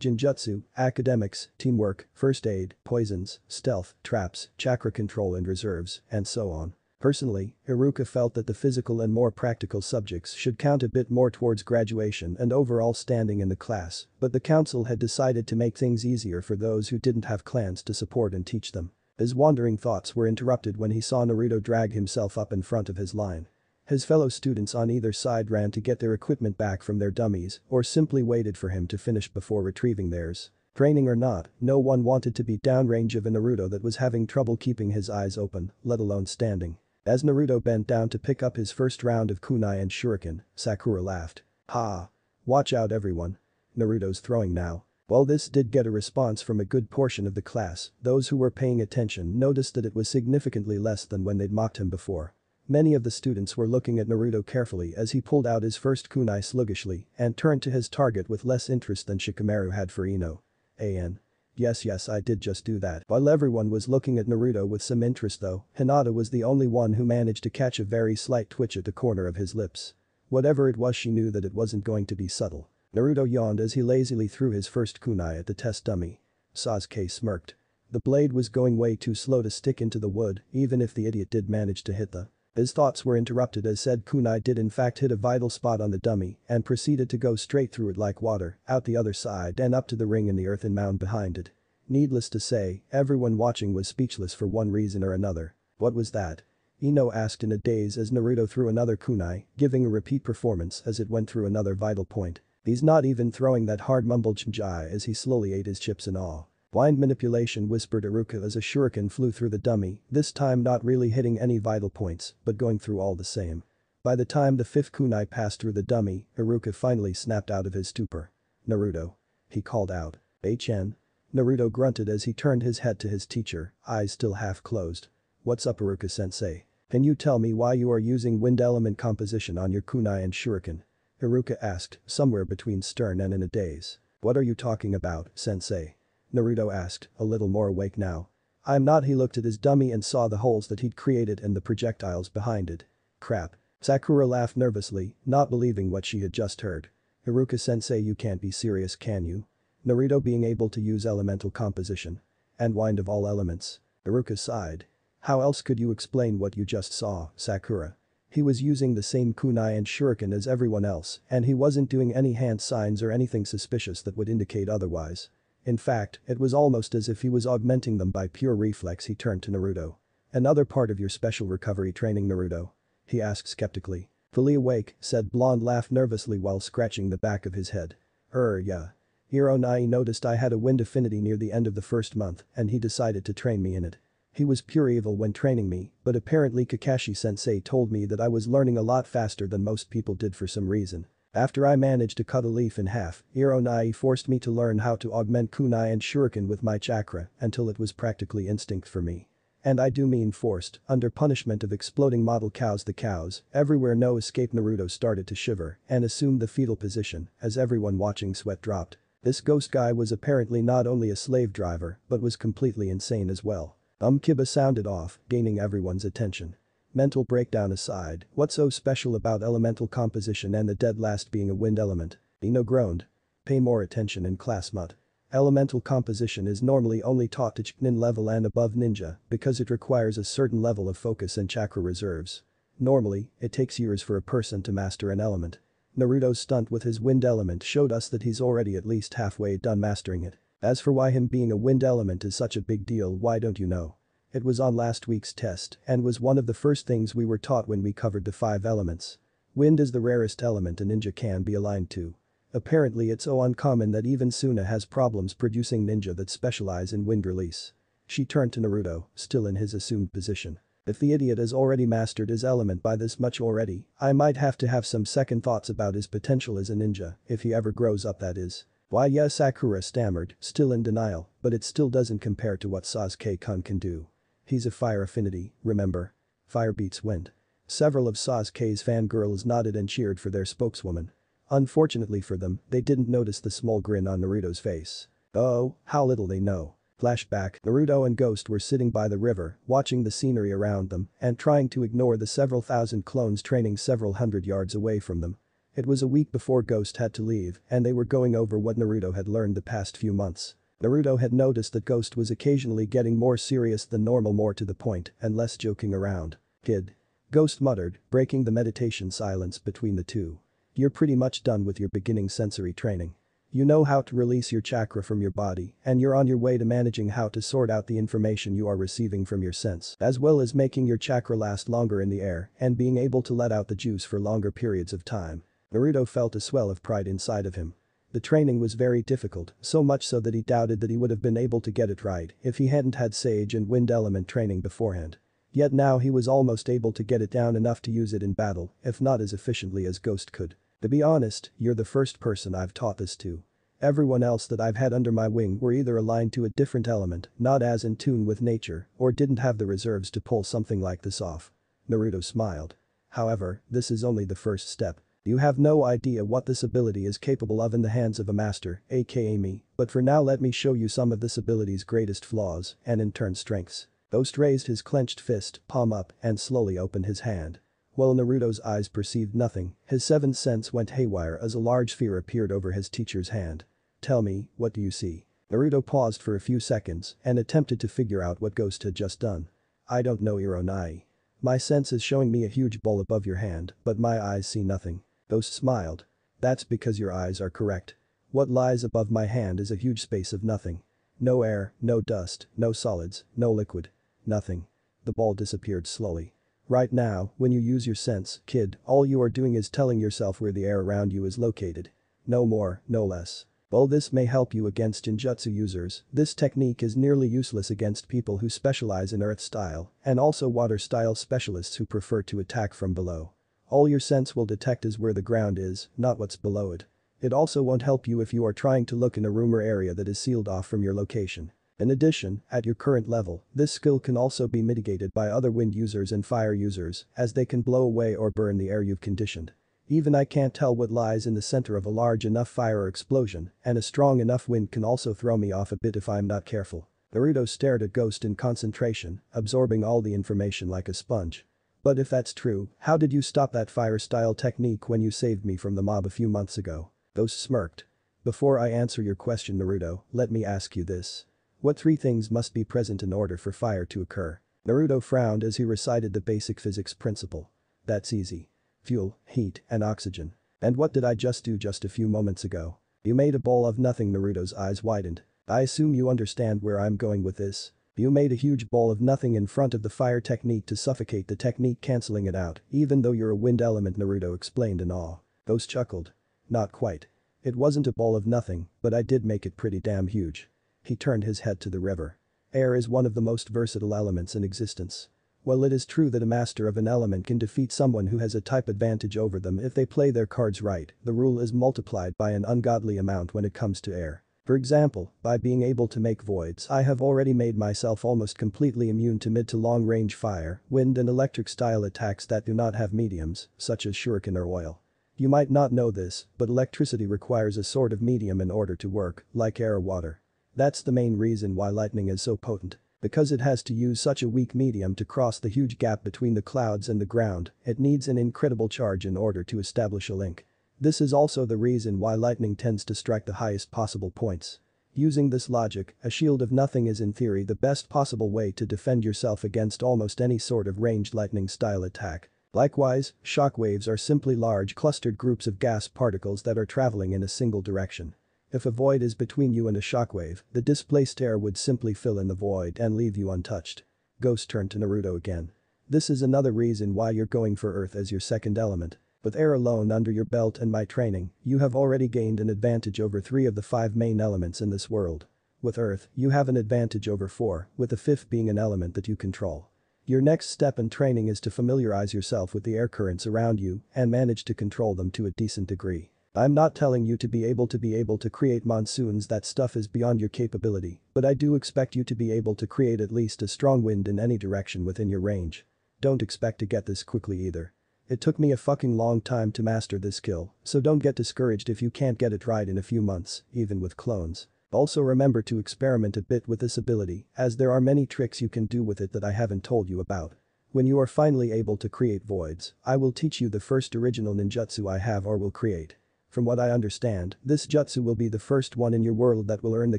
genjutsu, academics, teamwork, first aid, poisons, stealth, traps, chakra control and reserves, and so on. Personally, Iruka felt that the physical and more practical subjects should count a bit more towards graduation and overall standing in the class, but the council had decided to make things easier for those who didn't have clans to support and teach them. His wandering thoughts were interrupted when he saw Naruto drag himself up in front of his line. His fellow students on either side ran to get their equipment back from their dummies or simply waited for him to finish before retrieving theirs. Training or not, no one wanted to be downrange of a Naruto that was having trouble keeping his eyes open, let alone standing. As Naruto bent down to pick up his first round of kunai and shuriken, Sakura laughed. Ha. Watch out everyone. Naruto's throwing now. While this did get a response from a good portion of the class, those who were paying attention noticed that it was significantly less than when they'd mocked him before. Many of the students were looking at Naruto carefully as he pulled out his first kunai sluggishly and turned to his target with less interest than Shikamaru had for Ino. An. Yes yes I did just do that. While everyone was looking at Naruto with some interest though, Hinata was the only one who managed to catch a very slight twitch at the corner of his lips. Whatever it was she knew that it wasn't going to be subtle. Naruto yawned as he lazily threw his first kunai at the test dummy. Sasuke smirked. The blade was going way too slow to stick into the wood, even if the idiot did manage to hit the. His thoughts were interrupted as said kunai did in fact hit a vital spot on the dummy and proceeded to go straight through it like water, out the other side and up to the ring in the earthen mound behind it. Needless to say, everyone watching was speechless for one reason or another. What was that? Ino asked in a daze as Naruto threw another kunai, giving a repeat performance as it went through another vital point. He's not even throwing that hard mumbled Choji as he slowly ate his chips in awe. Blind manipulation whispered Iruka as a shuriken flew through the dummy, this time not really hitting any vital points, but going through all the same. By the time the fifth kunai passed through the dummy, Iruka finally snapped out of his stupor. Naruto. He called out. HN. Naruto grunted as he turned his head to his teacher, eyes still half closed. What's up Iruka-sensei? Can you tell me why you are using wind element composition on your kunai and shuriken? Iruka asked, somewhere between stern and in a daze. What are you talking about, sensei? Naruto asked, a little more awake now. I'm not he looked at his dummy and saw the holes that he'd created and the projectiles behind it. Crap. Sakura laughed nervously, not believing what she had just heard. Iruka-sensei you can't be serious can you? Naruto being able to use elemental composition. And wind of all elements. Iruka sighed. How else could you explain what you just saw, Sakura? He was using the same kunai and shuriken as everyone else and he wasn't doing any hand signs or anything suspicious that would indicate otherwise. In fact, it was almost as if he was augmenting them by pure reflex he turned to Naruto. Another part of your special recovery training Naruto? He asked skeptically. Fully awake, said Blonde laughed nervously while scratching the back of his head. Er yeah. Ironai noticed I had a wind affinity near the end of the first month and he decided to train me in it. He was pure evil when training me, but apparently Kakashi-sensei told me that I was learning a lot faster than most people did for some reason. After I managed to cut a leaf in half, Ironai forced me to learn how to augment kunai and shuriken with my chakra until it was practically instinct for me. And I do mean forced, under punishment of exploding model cows the cows, everywhere no escape Naruto started to shiver and assumed the fetal position as everyone watching sweat dropped. This ghost guy was apparently not only a slave driver but was completely insane as well. Um Kiba sounded off, gaining everyone's attention. Mental breakdown aside, what's so special about elemental composition and the dead last being a wind element? Ino groaned. Pay more attention in class mut. Elemental composition is normally only taught to Chunin level and above ninja because it requires a certain level of focus and chakra reserves. Normally, it takes years for a person to master an element. Naruto's stunt with his wind element showed us that he's already at least halfway done mastering it. As for why him being a wind element is such a big deal why don't you know? It was on last week's test and was one of the first things we were taught when we covered the five elements. Wind is the rarest element a ninja can be aligned to. Apparently it's so uncommon that even Suna has problems producing ninja that specialize in wind release. She turned to Naruto, still in his assumed position. If the idiot has already mastered his element by this much already, I might have to have some second thoughts about his potential as a ninja, if he ever grows up that is. Why yes Sakura stammered, still in denial, but it still doesn't compare to what Sasuke-kun can do. He's a fire affinity, remember? Fire beats wind. Several of Sasuke's fangirls nodded and cheered for their spokeswoman. Unfortunately for them, they didn't notice the small grin on Naruto's face. Oh, how little they know. Flashback, Naruto and Ghost were sitting by the river, watching the scenery around them and trying to ignore the several thousand clones training several hundred yards away from them. It was a week before Ghost had to leave and they were going over what Naruto had learned the past few months. Naruto had noticed that Ghost was occasionally getting more serious than normal more to the point and less joking around. Kid. Ghost muttered, breaking the meditation silence between the two. You're pretty much done with your beginning sensory training. You know how to release your chakra from your body and you're on your way to managing how to sort out the information you are receiving from your sense as well as making your chakra last longer in the air and being able to let out the juice for longer periods of time. Naruto felt a swell of pride inside of him. The training was very difficult, so much so that he doubted that he would have been able to get it right if he hadn't had Sage and Wind Element training beforehand. Yet now he was almost able to get it down enough to use it in battle, if not as efficiently as Ghost could. To be honest, you're the first person I've taught this to. Everyone else that I've had under my wing were either aligned to a different element, not as in tune with nature, or didn't have the reserves to pull something like this off. Naruto smiled. However, this is only the first step. You have no idea what this ability is capable of in the hands of a master, aka me, but for now let me show you some of this ability's greatest flaws, and in turn strengths. Ghost raised his clenched fist, palm up, and slowly opened his hand. While Naruto's eyes perceived nothing, his seventh sense went haywire as a large sphere appeared over his teacher's hand. Tell me, what do you see? Naruto paused for a few seconds and attempted to figure out what Ghost had just done. I don't know Ironai. My sense is showing me a huge ball above your hand, but my eyes see nothing. Ghost smiled. That's because your eyes are correct. What lies above my hand is a huge space of nothing. No air, no dust, no solids, no liquid. Nothing. The ball disappeared slowly. Right now, when you use your sense, kid, all you are doing is telling yourself where the air around you is located. No more, no less. While this may help you against Genjutsu users, this technique is nearly useless against people who specialize in earth style and also water style specialists who prefer to attack from below. All your sense will detect is where the ground is, not what's below it. It also won't help you if you are trying to look in a room or area that is sealed off from your location. In addition, at your current level, this skill can also be mitigated by other wind users and fire users as they can blow away or burn the air you've conditioned. Even I can't tell what lies in the center of a large enough fire or explosion, and a strong enough wind can also throw me off a bit if I'm not careful. Naruto stared at Ghost in concentration, absorbing all the information like a sponge. But if that's true, how did you stop that fire-style technique when you saved me from the mob a few months ago? Ghost smirked. Before I answer your question Naruto, let me ask you this. What three things must be present in order for fire to occur? Naruto frowned as he recited the basic physics principle. That's easy. Fuel, heat, and oxygen. And what did I just do just a few moments ago? You made a ball of nothing Naruto's eyes widened. I assume you understand where I'm going with this. You made a huge ball of nothing in front of the fire technique to suffocate the technique cancelling it out, even though you're a wind element Naruto explained in awe. Ghost chuckled. Not quite. It wasn't a ball of nothing, but I did make it pretty damn huge. He turned his head to the river. Air is one of the most versatile elements in existence. While it is true that a master of an element can defeat someone who has a type advantage over them if they play their cards right, the rule is multiplied by an ungodly amount when it comes to air. For example, by being able to make voids I have already made myself almost completely immune to mid to long range fire, wind and electric style attacks that do not have mediums, such as shuriken or oil. You might not know this, but electricity requires a sort of medium in order to work, like air or water. That's the main reason why lightning is so potent. Because it has to use such a weak medium to cross the huge gap between the clouds and the ground, it needs an incredible charge in order to establish a link. This is also the reason why lightning tends to strike the highest possible points. Using this logic, a shield of nothing is in theory the best possible way to defend yourself against almost any sort of ranged lightning style attack. Likewise, shockwaves are simply large clustered groups of gas particles that are traveling in a single direction. If a void is between you and a shockwave, the displaced air would simply fill in the void and leave you untouched. Ghost turned to Naruto again. This is another reason why you're going for Earth as your second element. With air alone under your belt and my training, you have already gained an advantage over three of the five main elements in this world. With Earth, you have an advantage over four, with the fifth being an element that you control. Your next step in training is to familiarize yourself with the air currents around you and manage to control them to a decent degree. I'm not telling you to be able to be able to create monsoons that stuff is beyond your capability, but I do expect you to be able to create at least a strong wind in any direction within your range. Don't expect to get this quickly either. It took me a fucking long time to master this skill, so don't get discouraged if you can't get it right in a few months, even with clones. Also remember to experiment a bit with this ability, as there are many tricks you can do with it that I haven't told you about. When you are finally able to create voids, I will teach you the first original ninjutsu I have or will create. From what I understand, this jutsu will be the first one in your world that will earn the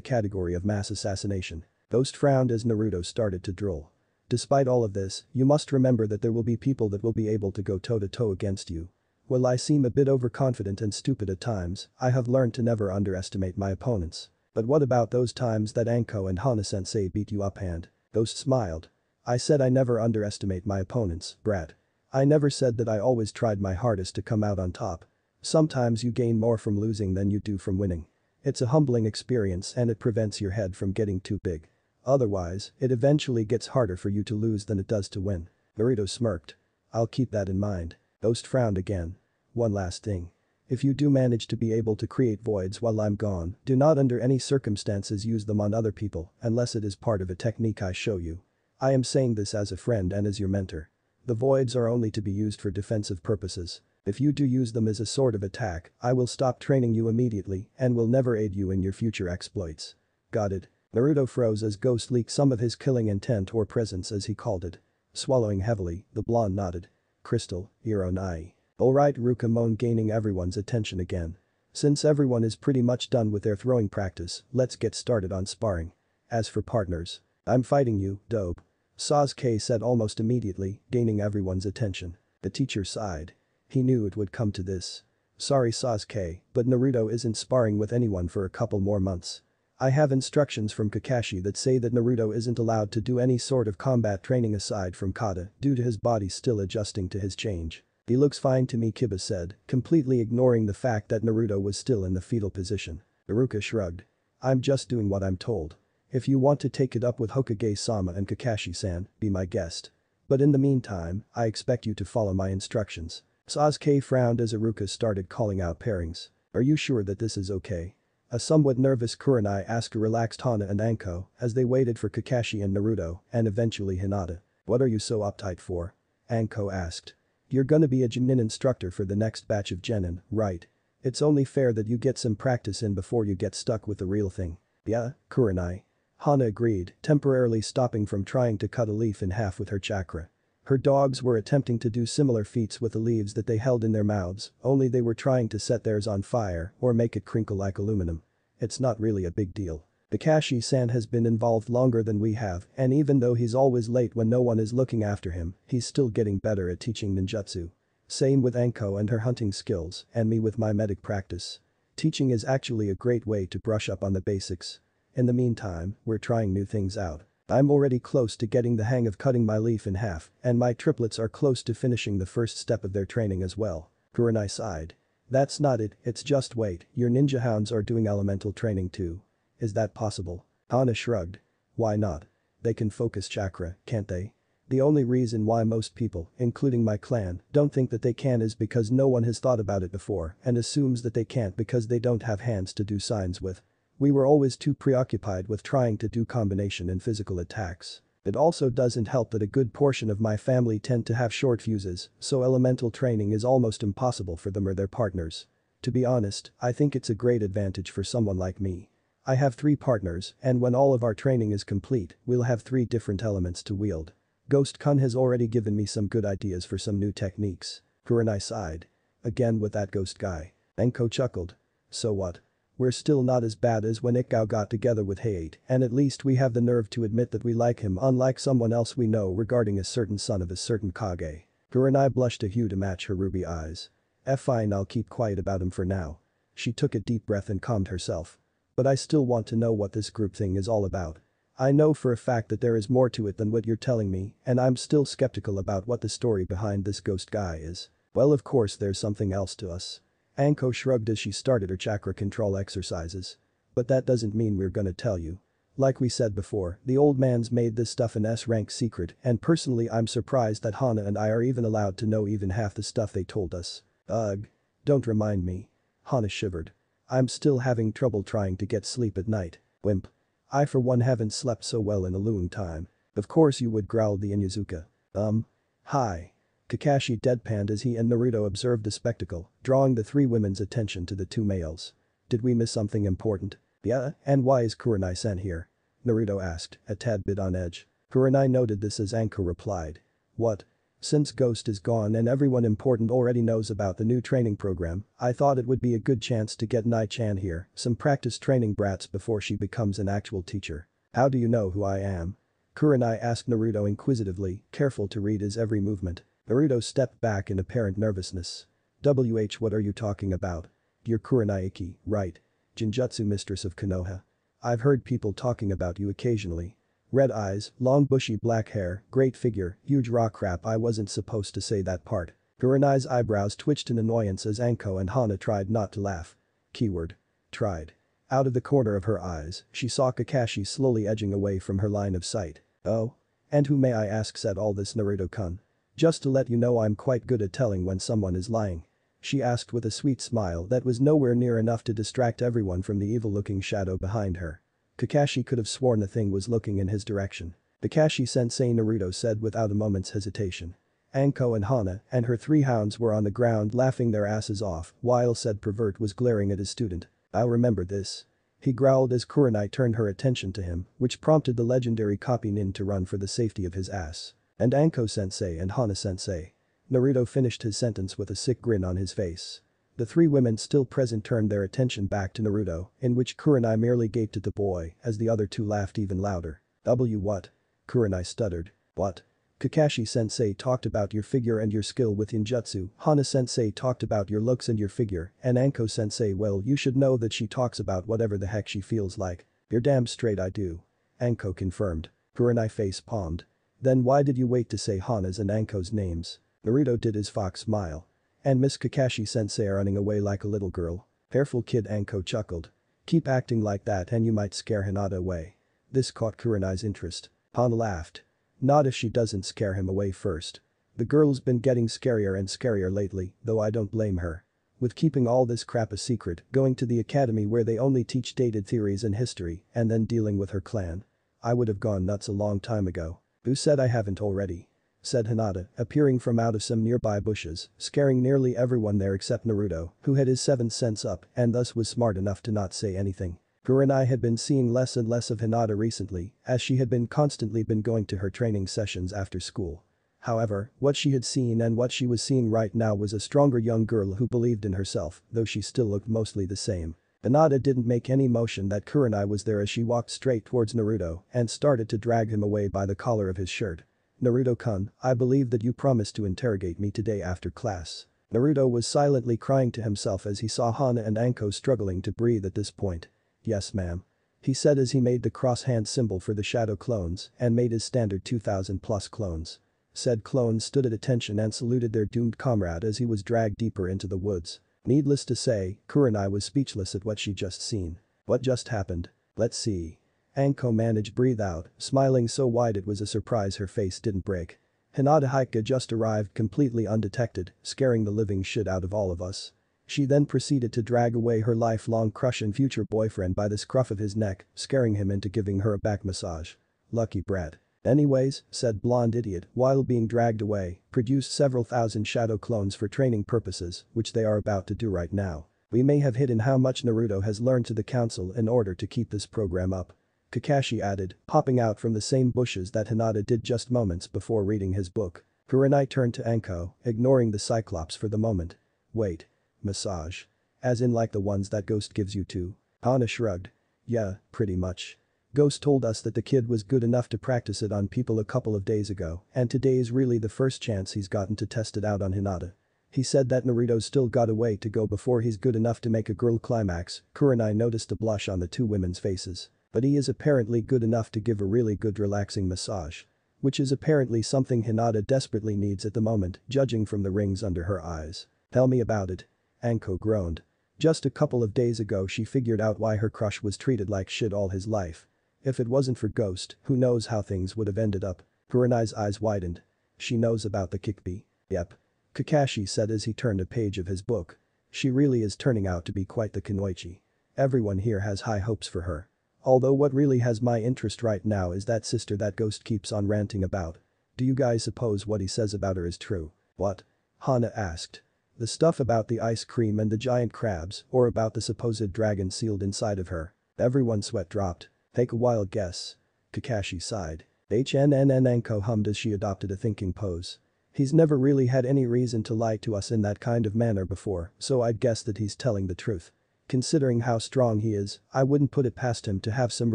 category of mass assassination. Ghost frowned as Naruto started to drool. Despite all of this, you must remember that there will be people that will be able to go toe to toe against you. While I seem a bit overconfident and stupid at times, I have learned to never underestimate my opponents. But what about those times that Anko and Hana-sensei beat you up hand? Ghost smiled. I said I never underestimate my opponents, brat. I never said that I always tried my hardest to come out on top. Sometimes you gain more from losing than you do from winning. It's a humbling experience and it prevents your head from getting too big. Otherwise, it eventually gets harder for you to lose than it does to win. Naruto smirked. I'll keep that in mind. Ghost frowned again. One last thing. If you do manage to be able to create voids while I'm gone, do not under any circumstances use them on other people unless it is part of a technique I show you. I am saying this as a friend and as your mentor. The voids are only to be used for defensive purposes. If you do use them as a sort of attack, I will stop training you immediately and will never aid you in your future exploits. Got it. Naruto froze as Ghost leaked some of his killing intent or presence as he called it. Swallowing heavily, the blonde nodded. Crystal, Ironai. Alright Iruka moaned gaining everyone's attention again. Since everyone is pretty much done with their throwing practice, let's get started on sparring. As for partners. I'm fighting you, dope. Sasuke said almost immediately, gaining everyone's attention. The teacher sighed. He knew it would come to this. Sorry Sasuke, but Naruto isn't sparring with anyone for a couple more months. I have instructions from Kakashi that say that Naruto isn't allowed to do any sort of combat training aside from kata due to his body still adjusting to his change. He looks fine to me Kiba said, completely ignoring the fact that Naruto was still in the fetal position. Iruka shrugged. I'm just doing what I'm told. If you want to take it up with Hokage-sama and Kakashi-san, be my guest. But in the meantime, I expect you to follow my instructions. Sasuke frowned as Iruka started calling out pairings. Are you sure that this is okay? A somewhat nervous Kurenai asked a relaxed Hana and Anko as they waited for Kakashi and Naruto and eventually Hinata. What are you so uptight for? Anko asked. You're gonna be a Genin instructor for the next batch of Genin, right? It's only fair that you get some practice in before you get stuck with the real thing. Yeah, Kurenai. Hana agreed, temporarily stopping from trying to cut a leaf in half with her chakra. Her dogs were attempting to do similar feats with the leaves that they held in their mouths, only they were trying to set theirs on fire or make it crinkle like aluminum. It's not really a big deal. Kakashi-san has been involved longer than we have and even though he's always late when no one is looking after him, he's still getting better at teaching ninjutsu. Same with Anko and her hunting skills and me with my medic practice. Teaching is actually a great way to brush up on the basics. In the meantime, we're trying new things out. I'm already close to getting the hang of cutting my leaf in half and my triplets are close to finishing the first step of their training as well. Kurenai sighed. That's not it, it's just wait, your ninja hounds are doing elemental training too. Is that possible? Hana shrugged. Why not? They can focus chakra, can't they? The only reason why most people, including my clan, don't think that they can is because no one has thought about it before and assumes that they can't because they don't have hands to do signs with. We were always too preoccupied with trying to do combination and physical attacks. It also doesn't help that a good portion of my family tend to have short fuses, so elemental training is almost impossible for them or their partners. To be honest, I think it's a great advantage for someone like me. I have three partners, and when all of our training is complete, we'll have three different elements to wield. Ghost Kun has already given me some good ideas for some new techniques. Kurenai sighed. Again with that ghost guy. Anko chuckled. So what? We're still not as bad as when Yugao got together with Hayate, and at least we have the nerve to admit that we like him unlike someone else we know regarding a certain son of a certain Kage. Kurenai blushed a hue to match her ruby eyes. F fine I'll keep quiet about him for now. She took a deep breath and calmed herself. But I still want to know what this group thing is all about. I know for a fact that there is more to it than what you're telling me, and I'm still skeptical about what the story behind this ghost guy is. Well of course there's something else to us. Anko shrugged as she started her chakra control exercises. But that doesn't mean we're gonna tell you. Like we said before, the old man's made this stuff an S-rank secret and personally I'm surprised that Hana and I are even allowed to know even half the stuff they told us. Ugh. Don't remind me. Hana shivered. I'm still having trouble trying to get sleep at night, wimp. I for one haven't slept so well in a long time. Of course you would growl the Inuzuka. Um. Hi. Kakashi deadpanned as he and Naruto observed the spectacle, drawing the three women's attention to the two males. Did we miss something important? Yeah, and why is Kurenai-san here? Naruto asked, a tad bit on edge. Kurenai noted this as Anko replied. What? Since Ghost is gone and everyone important already knows about the new training program, I thought it would be a good chance to get Nai-chan here, some practice training brats before she becomes an actual teacher. How do you know who I am? Kurenai asked Naruto inquisitively, careful to read his every movement. Naruto stepped back in apparent nervousness. WH what are you talking about? You're Kurenai Ikki, right? Genjutsu mistress of Konoha. I've heard people talking about you occasionally. Red eyes, long bushy black hair, great figure, huge rock crap I wasn't supposed to say that part. Kurenai's eyebrows twitched in annoyance as Anko and Hana tried not to laugh. Keyword. Tried. Out of the corner of her eyes, she saw Kakashi slowly edging away from her line of sight. Oh? And who may I ask said all this Naruto-kun? Just to let you know I'm quite good at telling when someone is lying. She asked with a sweet smile that was nowhere near enough to distract everyone from the evil-looking shadow behind her. Kakashi could have sworn the thing was looking in his direction. Kakashi sensei Naruto said without a moment's hesitation. Anko and Hana and her three hounds were on the ground laughing their asses off while said pervert was glaring at his student. I'll remember this. He growled as Kurenai turned her attention to him, which prompted the legendary copy nin to run for the safety of his ass. And Anko-sensei and Hana-sensei. Naruto finished his sentence with a sick grin on his face. The three women still present turned their attention back to Naruto, in which Kurenai merely gaped at the boy as the other two laughed even louder. W what? Kurenai stuttered. What? Kakashi-sensei talked about your figure and your skill with ninjutsu, Hana-sensei talked about your looks and your figure, and Anko-sensei well you should know that she talks about whatever the heck she feels like. You're damn straight I do. Anko confirmed. Kurenai face palmed. Then why did you wait to say Hana's and Anko's names? Naruto did his fox smile. And Miss Kakashi-sensei running away like a little girl. Careful kid Anko chuckled. Keep acting like that and you might scare Hinata away. This caught Kurenai's interest. Hana laughed. Not if she doesn't scare him away first. The girl's been getting scarier and scarier lately, though I don't blame her. With keeping all this crap a secret, going to the academy where they only teach dated theories and history, and then dealing with her clan. I would have gone nuts a long time ago. Who said I haven't already? Said Hinata, appearing from out of some nearby bushes, scaring nearly everyone there except Naruto, who had his seventh sense up and thus was smart enough to not say anything. Kurenai had been seeing less and less of Hinata recently, as she had been constantly been going to her training sessions after school. However, what she had seen and what she was seeing right now was a stronger young girl who believed in herself, though she still looked mostly the same. Hinata didn't make any motion that Kurenai was there as she walked straight towards Naruto and started to drag him away by the collar of his shirt. Naruto-kun, I believe that you promised to interrogate me today after class. Naruto was silently crying to himself as he saw Hana and Anko struggling to breathe at this point. Yes ma'am. He said as he made the cross hand symbol for the shadow clones and made his standard 2000 plus clones. Said clones stood at attention and saluted their doomed comrade as he was dragged deeper into the woods. Needless to say, Kurenai was speechless at what she just seen. What just happened? Let's see. Anko managed breathe out, smiling so wide it was a surprise her face didn't break. Hinata Hyuga just arrived completely undetected, scaring the living shit out of all of us. She then proceeded to drag away her lifelong crush and future boyfriend by the scruff of his neck, scaring him into giving her a back massage. Lucky brat. Anyways, said blonde idiot, while being dragged away, produced several thousand shadow clones for training purposes, which they are about to do right now. We may have hidden how much Naruto has learned to the council in order to keep this program up. Kakashi added, hopping out from the same bushes that Hinata did just moments before reading his book. Kurenai turned to Anko, ignoring the Cyclops for the moment. Wait. Massage. As in like the ones that Ghost gives you too. Hana shrugged. Yeah, pretty much. Ghost told us that the kid was good enough to practice it on people a couple of days ago, and today is really the first chance he's gotten to test it out on Hinata. He said that Naruto still got a way to go before he's good enough to make a girl climax, Kurenai noticed a blush on the two women's faces. But he is apparently good enough to give a really good relaxing massage. Which is apparently something Hinata desperately needs at the moment, judging from the rings under her eyes. Tell me about it. Anko groaned. Just a couple of days ago she figured out why her crush was treated like shit all his life. If it wasn't for Ghost, who knows how things would have ended up. Kurenai's eyes widened. She knows about the Kyubi. Yep. Kakashi said as he turned a page of his book. She really is turning out to be quite the Kunoichi. Everyone here has high hopes for her. Although what really has my interest right now is that sister that Ghost keeps on ranting about. Do you guys suppose what he says about her is true? What? Hana asked. The stuff about the ice cream and the giant crabs or about the supposed dragon sealed inside of her. Everyone's sweat dropped. Take a wild guess. Kakashi sighed. HNNN Anko hummed as she adopted a thinking pose. He's never really had any reason to lie to us in that kind of manner before, so I'd guess that he's telling the truth. Considering how strong he is, I wouldn't put it past him to have some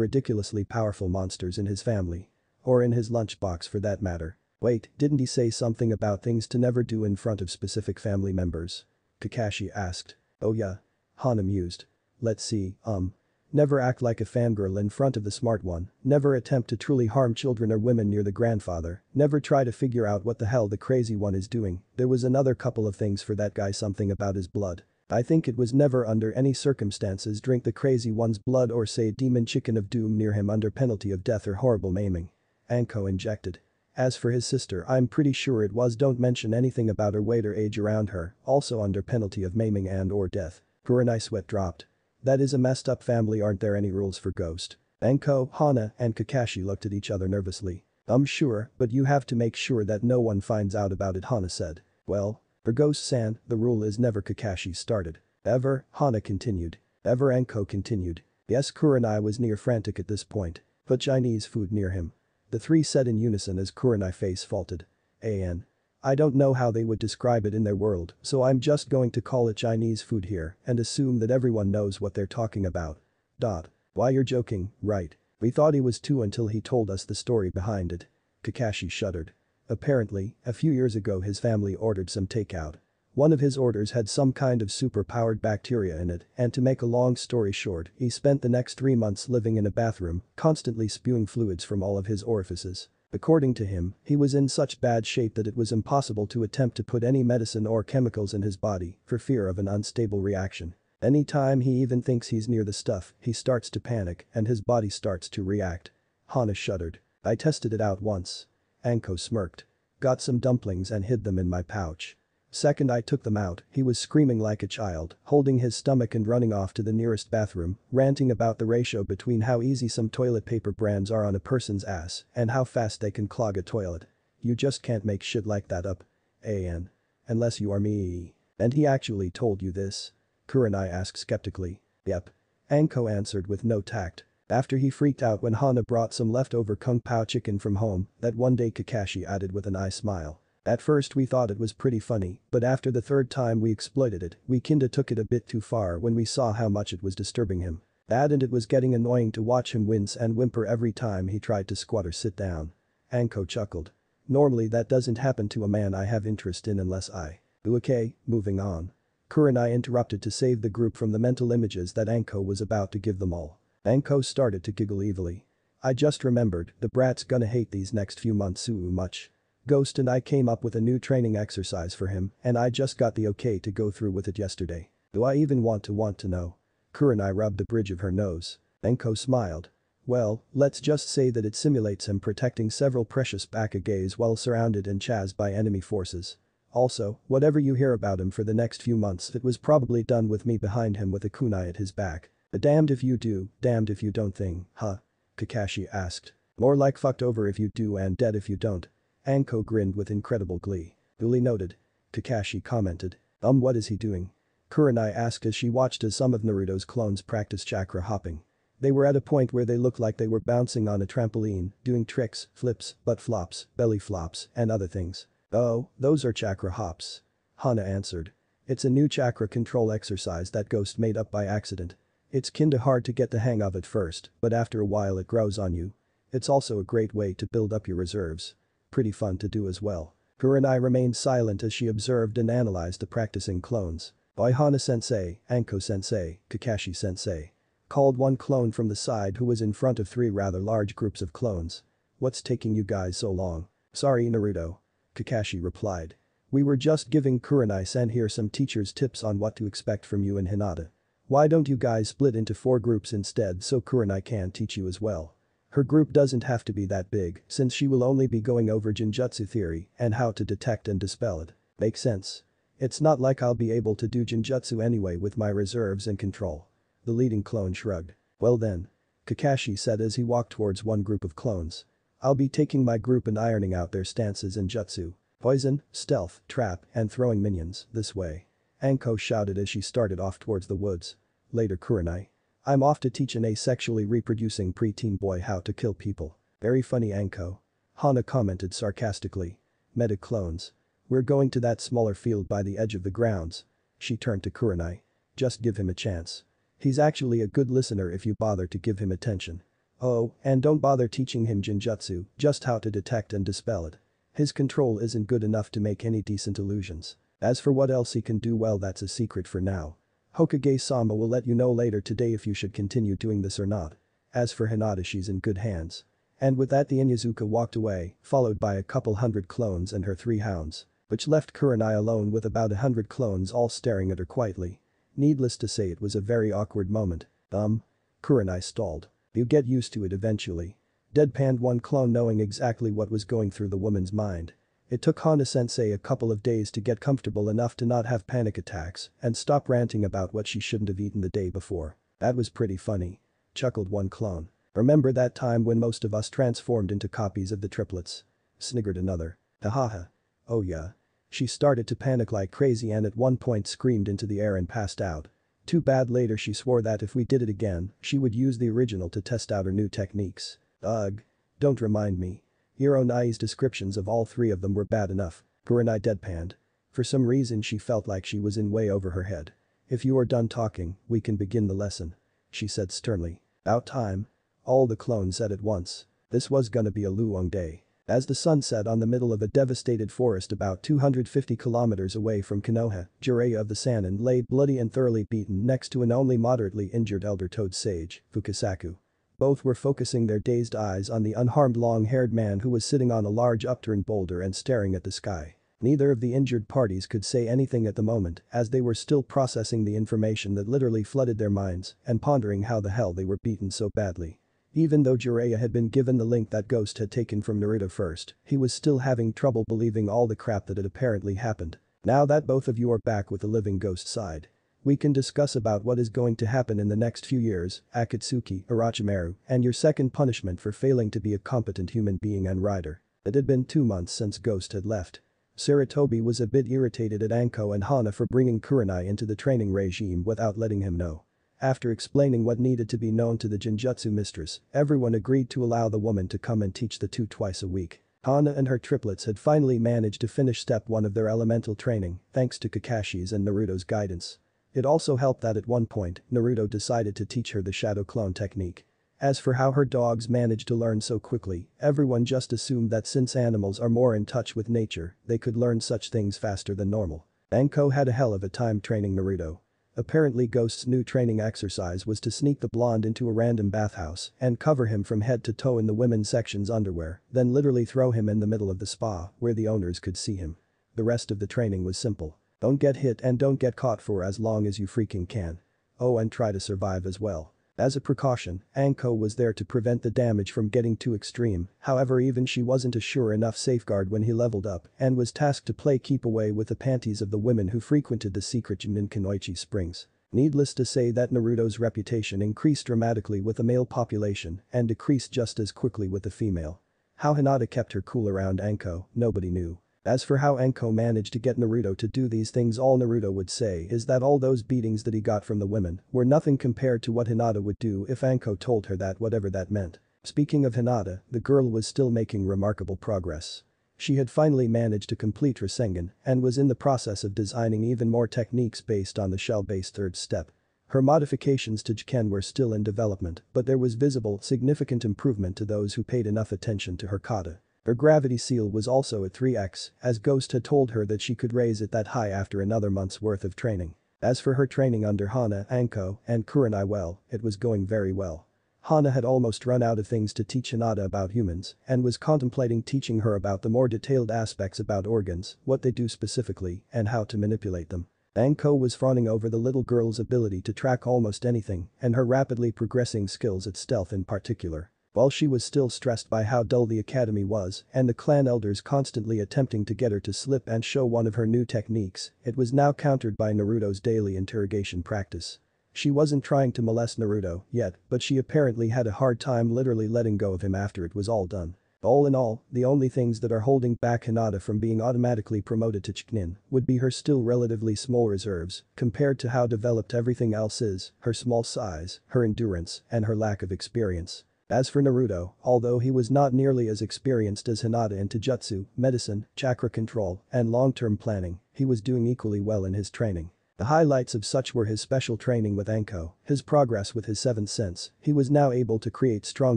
ridiculously powerful monsters in his family. Or in his lunchbox for that matter. Wait, didn't he say something about things to never do in front of specific family members? Kakashi asked. Oh yeah. Hana mused. Let's see, um. Never act like a fangirl in front of the smart one, never attempt to truly harm children or women near the grandfather, never try to figure out what the hell the crazy one is doing, there was another couple of things for that guy something about his blood. I think it was never under any circumstances drink the crazy one's blood or say demon chicken of doom near him under penalty of death or horrible maiming. Anko injected. As for his sister I'm pretty sure it was don't mention anything about her weight or age around her, also under penalty of maiming and or death. Kurenai sweat dropped. That is a messed up family aren't there any rules for Ghost? Anko, Hana, and Kakashi looked at each other nervously. I'm sure, but you have to make sure that no one finds out about it Hana said. Well, for Ghost-san, the rule is never Kakashi started. Ever, Hana continued. Ever Anko continued. Yes Kurenai was near frantic at this point. Put Chinese food near him. The three said in unison as Kurenai face faulted. An. I don't know how they would describe it in their world, so I'm just going to call it Chinese food here and assume that everyone knows what they're talking about. Dot. Why you're joking, right. We thought he was too until he told us the story behind it. Kakashi shuddered. Apparently, a few years ago his family ordered some takeout. One of his orders had some kind of super-powered bacteria in it, and to make a long story short, he spent the next three months living in a bathroom, constantly spewing fluids from all of his orifices. According to him, he was in such bad shape that it was impossible to attempt to put any medicine or chemicals in his body for fear of an unstable reaction. Any time he even thinks he's near the stuff, he starts to panic and his body starts to react. Hana shuddered. I tested it out once. Anko smirked. Got some dumplings and hid them in my pouch. Second I took them out, he was screaming like a child, holding his stomach and running off to the nearest bathroom, ranting about the ratio between how easy some toilet paper brands are on a person's ass and how fast they can clog a toilet. You just can't make shit like that up. An. Unless you are me. And he actually told you this? Kurenai asked skeptically. Yep. Anko answered with no tact. After he freaked out when Hana brought some leftover kung pao chicken from home, that one day Kakashi added with an eye smile. At first we thought it was pretty funny, but after the third time we exploited it, we kinda took it a bit too far when we saw how much it was disturbing him. And it was getting annoying to watch him wince and whimper every time he tried to squat or sit down. Anko chuckled. Normally that doesn't happen to a man I have interest in unless I. Okay, moving on. Kurenai interrupted to save the group from the mental images that Anko was about to give them all. Anko started to giggle evilly. I just remembered, the brat's gonna hate these next few months so much. Ghost and I came up with a new training exercise for him and I just got the okay to go through with it yesterday. Do I even want to want to know? Kurenai rubbed the bridge of her nose. Anko smiled. Well, let's just say that it simulates him protecting several precious Bakages while surrounded and chased by enemy forces. Also, whatever you hear about him for the next few months it was probably done with me behind him with a kunai at his back. A damned if you do, damned if you don't thing, huh? Kakashi asked. More like fucked over if you do and dead if you don't. Anko grinned with incredible glee. Duly noted. Kakashi commented. Um what is he doing? Kurenai asked as she watched as some of Naruto's clones practice chakra hopping. They were at a point where they looked like they were bouncing on a trampoline, doing tricks, flips, butt flops, belly flops, and other things. Oh, those are chakra hops. Hana answered. It's a new chakra control exercise that Ghost made up by accident. It's kinda hard to get the hang of at first, but after a while it grows on you. It's also a great way to build up your reserves pretty fun to do as well. Kurenai remained silent as she observed and analyzed the practicing clones. Hana-sensei, Anko-sensei, Kakashi-sensei. Called one clone from the side who was in front of three rather large groups of clones. What's taking you guys so long? Sorry Naruto. Kakashi replied. We were just giving Kurenai-san here some teacher's tips on what to expect from you and Hinata. Why don't you guys split into four groups instead so Kurenai can teach you as well? Her group doesn't have to be that big since she will only be going over Genjutsu theory and how to detect and dispel it. Makes sense. It's not like I'll be able to do Genjutsu anyway with my reserves and control. The leading clone shrugged. Well then. Kakashi said as he walked towards one group of clones. I'll be taking my group and ironing out their stances in jutsu. Poison, stealth, trap, and throwing minions, this way. Anko shouted as she started off towards the woods. Later Kurenai. I'm off to teach an asexually reproducing preteen boy how to kill people. Very funny Anko. Hana commented sarcastically. Meta clones. We're going to that smaller field by the edge of the grounds. She turned to Kurenai. Just give him a chance. He's actually a good listener if you bother to give him attention. Oh, and don't bother teaching him Genjutsu, just how to detect and dispel it. His control isn't good enough to make any decent illusions. As for what else he can do well that's a secret for now. Hokage-sama will let you know later today if you should continue doing this or not. As for Hinata she's in good hands. And with that the Inuzuka walked away, followed by a couple hundred clones and her three hounds. Which left Kurenai alone with about a hundred clones all staring at her quietly. Needless to say it was a very awkward moment. Um. Kurenai stalled. You get used to it eventually. Deadpanned one clone knowing exactly what was going through the woman's mind. It took Hana-sensei a couple of days to get comfortable enough to not have panic attacks and stop ranting about what she shouldn't have eaten the day before. That was pretty funny. Chuckled one clone. Remember that time when most of us transformed into copies of the triplets? Sniggered another. Hahaha. Oh yeah. She started to panic like crazy and at one point screamed into the air and passed out. Too bad later she swore that if we did it again, she would use the original to test out her new techniques. Ugh. Don't remind me. Ironai's descriptions of all three of them were bad enough. Kurenai deadpanned. For some reason she felt like she was in way over her head. If you are done talking, we can begin the lesson. She said sternly. About time. All the clones said at once. This was gonna be a Luong day. As the sun set on the middle of a devastated forest about 250 kilometers away from Konoha, Jiraiya of the Sannin lay bloody and thoroughly beaten next to an only moderately injured elder toad sage, Fukasaku. Both were focusing their dazed eyes on the unharmed long-haired man who was sitting on a large upturned boulder and staring at the sky. Neither of the injured parties could say anything at the moment as they were still processing the information that literally flooded their minds and pondering how the hell they were beaten so badly. Even though Jiraiya had been given the link that Ghost had taken from Naruto first, he was still having trouble believing all the crap that had apparently happened. Now that both of you are back with the living Ghost side. We can discuss about what is going to happen in the next few years, Akatsuki, Orochimaru, and your second punishment for failing to be a competent human being and rider. It had been two months since Ghost had left. Sarutobi was a bit irritated at Anko and Hana for bringing Kurenai into the training regime without letting him know. After explaining what needed to be known to the Genjutsu mistress, everyone agreed to allow the woman to come and teach the two twice a week. Hana and her triplets had finally managed to finish step 1 of their elemental training, thanks to Kakashi's and Naruto's guidance. It also helped that at one point, Naruto decided to teach her the shadow clone technique. As for how her dogs managed to learn so quickly, everyone just assumed that since animals are more in touch with nature, they could learn such things faster than normal. Anko had a hell of a time training Naruto. Apparently Ghost's new training exercise was to sneak the blonde into a random bathhouse and cover him from head to toe in the women's section's underwear, then literally throw him in the middle of the spa where the owners could see him. The rest of the training was simple. Don't get hit and don't get caught for as long as you freaking can. Oh and try to survive as well. As a precaution, Anko was there to prevent the damage from getting too extreme, however even she wasn't a sure enough safeguard when he leveled up and was tasked to play keep away with the panties of the women who frequented the secret gym in Kunoichi Springs. Needless to say that Naruto's reputation increased dramatically with the male population and decreased just as quickly with the female. How Hinata kept her cool around Anko, nobody knew. As for how Anko managed to get Naruto to do these things all Naruto would say is that all those beatings that he got from the women were nothing compared to what Hinata would do if Anko told her that whatever that meant. Speaking of Hinata, the girl was still making remarkable progress. She had finally managed to complete Rasengan and was in the process of designing even more techniques based on the shell-based third step. Her modifications to Juken were still in development, but there was visible, significant improvement to those who paid enough attention to her kata. Her gravity seal was also at 3x, as Ghost had told her that she could raise it that high after another month's worth of training. As for her training under Hana, Anko, and Kurenai well, it was going very well. Hana had almost run out of things to teach Hinata about humans and was contemplating teaching her about the more detailed aspects about organs, what they do specifically, and how to manipulate them. Anko was frowning over the little girl's ability to track almost anything and her rapidly progressing skills at stealth in particular. While she was still stressed by how dull the academy was and the clan elders constantly attempting to get her to slip and show one of her new techniques, it was now countered by Naruto's daily interrogation practice. She wasn't trying to molest Naruto yet, but she apparently had a hard time literally letting go of him after it was all done. All in all, the only things that are holding back Hinata from being automatically promoted to Chunin would be her still relatively small reserves compared to how developed everything else is, her small size, her endurance, and her lack of experience. As for Naruto, although he was not nearly as experienced as Hinata in Taijutsu, medicine, chakra control, and long-term planning, he was doing equally well in his training. The highlights of such were his special training with Anko, his progress with his seventh sense, he was now able to create strong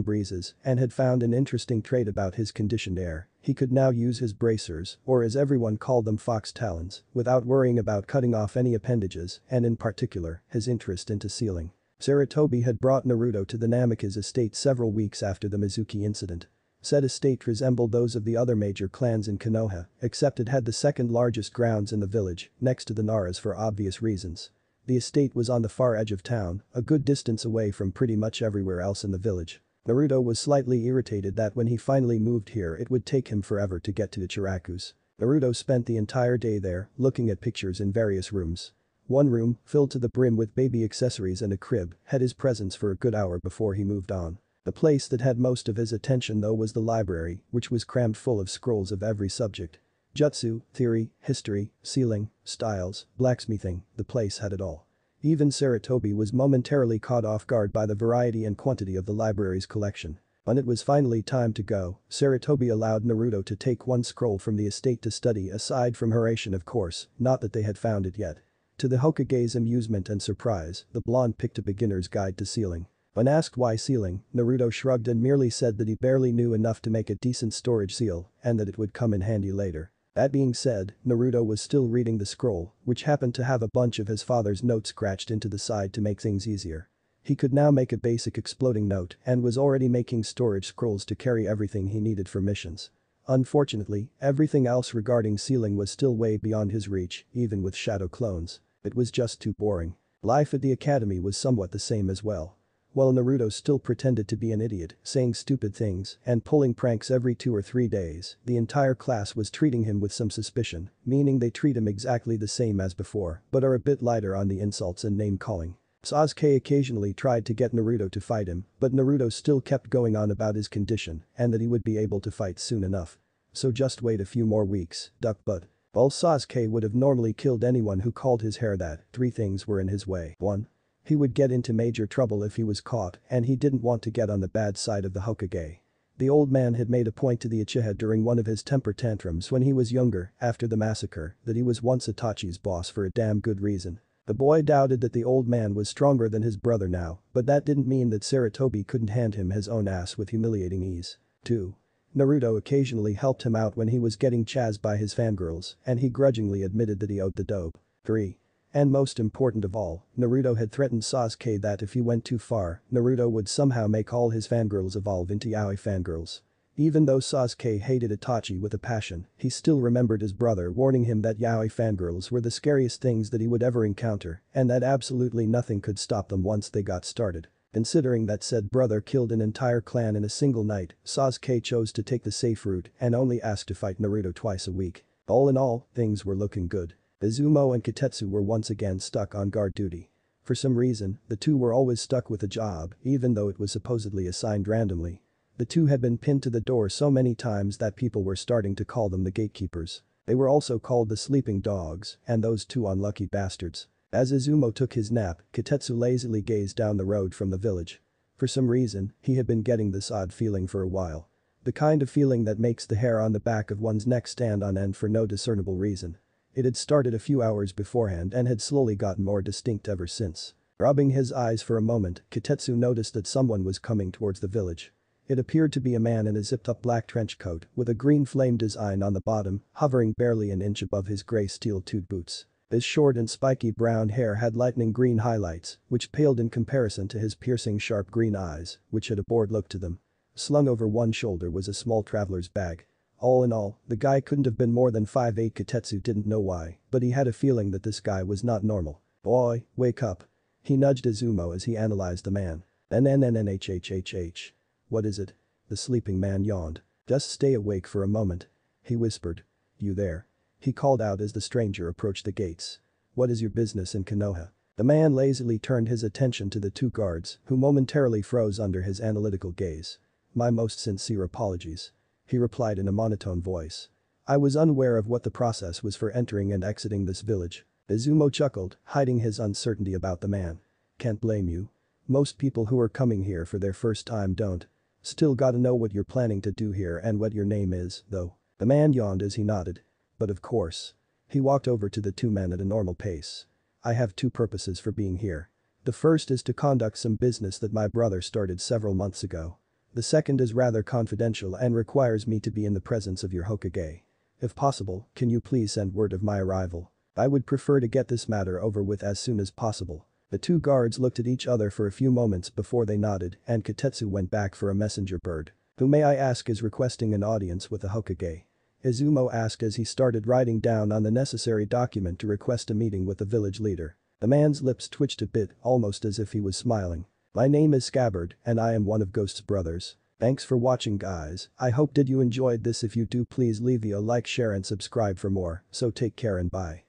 breezes and had found an interesting trait about his conditioned air, he could now use his bracers, or as everyone called them fox talons, without worrying about cutting off any appendages and in particular, his interest into sealing. Sarutobi had brought Naruto to the Namikaze estate several weeks after the Mizuki incident. Said estate resembled those of the other major clans in Konoha, except it had the second largest grounds in the village, next to the Naras for obvious reasons. The estate was on the far edge of town, a good distance away from pretty much everywhere else in the village. Naruto was slightly irritated that when he finally moved here it would take him forever to get to Ichiraku's. Naruto spent the entire day there, looking at pictures in various rooms. One room, filled to the brim with baby accessories and a crib, had his presence for a good hour before he moved on. The place that had most of his attention though was the library, which was crammed full of scrolls of every subject. Jutsu, theory, history, sealing, styles, blacksmithing, the place had it all. Even Sarutobi was momentarily caught off guard by the variety and quantity of the library's collection. When it was finally time to go, Sarutobi allowed Naruto to take one scroll from the estate to study aside from Hiraishin of course, not that they had found it yet. To the Hokage's amusement and surprise, the blonde picked a beginner's guide to sealing. When asked why sealing, Naruto shrugged and merely said that he barely knew enough to make a decent storage seal and that it would come in handy later. That being said, Naruto was still reading the scroll, which happened to have a bunch of his father's notes scratched into the side to make things easier. He could now make a basic exploding note and was already making storage scrolls to carry everything he needed for missions. Unfortunately, everything else regarding sealing was still way beyond his reach, even with shadow clones. It was just too boring. Life at the academy was somewhat the same as well. While Naruto still pretended to be an idiot, saying stupid things and pulling pranks every two or three days, the entire class was treating him with some suspicion, meaning they treat him exactly the same as before, but are a bit lighter on the insults and name-calling. Sasuke occasionally tried to get Naruto to fight him, but Naruto still kept going on about his condition and that he would be able to fight soon enough. So just wait a few more weeks, duck butt. While Sasuke would have normally killed anyone who called his hair that, three things were in his way. 1. He would get into major trouble if he was caught and he didn't want to get on the bad side of the Hokage. The old man had made a point to the Uchiha during one of his temper tantrums when he was younger, after the massacre, that he was once Itachi's boss for a damn good reason. The boy doubted that the old man was stronger than his brother now, but that didn't mean that Sarutobi couldn't hand him his own ass with humiliating ease. 2. Naruto occasionally helped him out when he was getting chased by his fangirls, and he grudgingly admitted that he owed the dope. 3. And most important of all, Naruto had threatened Sasuke that if he went too far, Naruto would somehow make all his fangirls evolve into yaoi fangirls. Even though Sasuke hated Itachi with a passion, he still remembered his brother warning him that yaoi fangirls were the scariest things that he would ever encounter and that absolutely nothing could stop them once they got started. Considering that said brother killed an entire clan in a single night, Sasuke chose to take the safe route and only asked to fight Naruto twice a week. All in all, things were looking good. Izumo and Kotetsu were once again stuck on guard duty. For some reason, the two were always stuck with a job even though it was supposedly assigned randomly. The two had been pinned to the door so many times that people were starting to call them the gatekeepers. They were also called the sleeping dogs and those two unlucky bastards. As Izumo took his nap, Kotetsu lazily gazed down the road from the village. For some reason, he had been getting this odd feeling for a while. The kind of feeling that makes the hair on the back of one's neck stand on end for no discernible reason. It had started a few hours beforehand and had slowly gotten more distinct ever since. Rubbing his eyes for a moment, Kotetsu noticed that someone was coming towards the village. It appeared to be a man in a zipped-up black trench coat with a green flame design on the bottom, hovering barely an inch above his grey steel-toed boots. His short and spiky brown hair had lightning green highlights, which paled in comparison to his piercing sharp green eyes, which had a bored look to them. Slung over one shoulder was a small traveler's bag. All in all, the guy couldn't have been more than 5'8 Kotetsu didn't know why, but he had a feeling that this guy was not normal. Boy, wake up. He nudged Izumo as he analyzed the man. NNNNHHHH. What is it? The sleeping man yawned. Just stay awake for a moment. He whispered. You there? He called out as the stranger approached the gates. What is your business in Konoha? The man lazily turned his attention to the two guards, who momentarily froze under his analytical gaze. My most sincere apologies he replied in a monotone voice. I was unaware of what the process was for entering and exiting this village. Izumo chuckled, hiding his uncertainty about the man. Can't blame you. Most people who are coming here for their first time don't. Still gotta know what you're planning to do here and what your name is, though. The man yawned as he nodded. But of course. He walked over to the two men at a normal pace. I have two purposes for being here. The first is to conduct some business that my brother started several months ago. The second is rather confidential and requires me to be in the presence of your Hokage. If possible, can you please send word of my arrival? I would prefer to get this matter over with as soon as possible. The two guards looked at each other for a few moments before they nodded and Kotetsu went back for a messenger bird. Who may I ask is requesting an audience with the Hokage? Izumo asked as he started writing down on the necessary document to request a meeting with the village leader. The man's lips twitched a bit, almost as if he was smiling. My name is Scabbard, and I am one of Ghost's brothers. Thanks for watching guys, I hope did you enjoyed this if you do please leave a like share and subscribe for more, so take care and bye.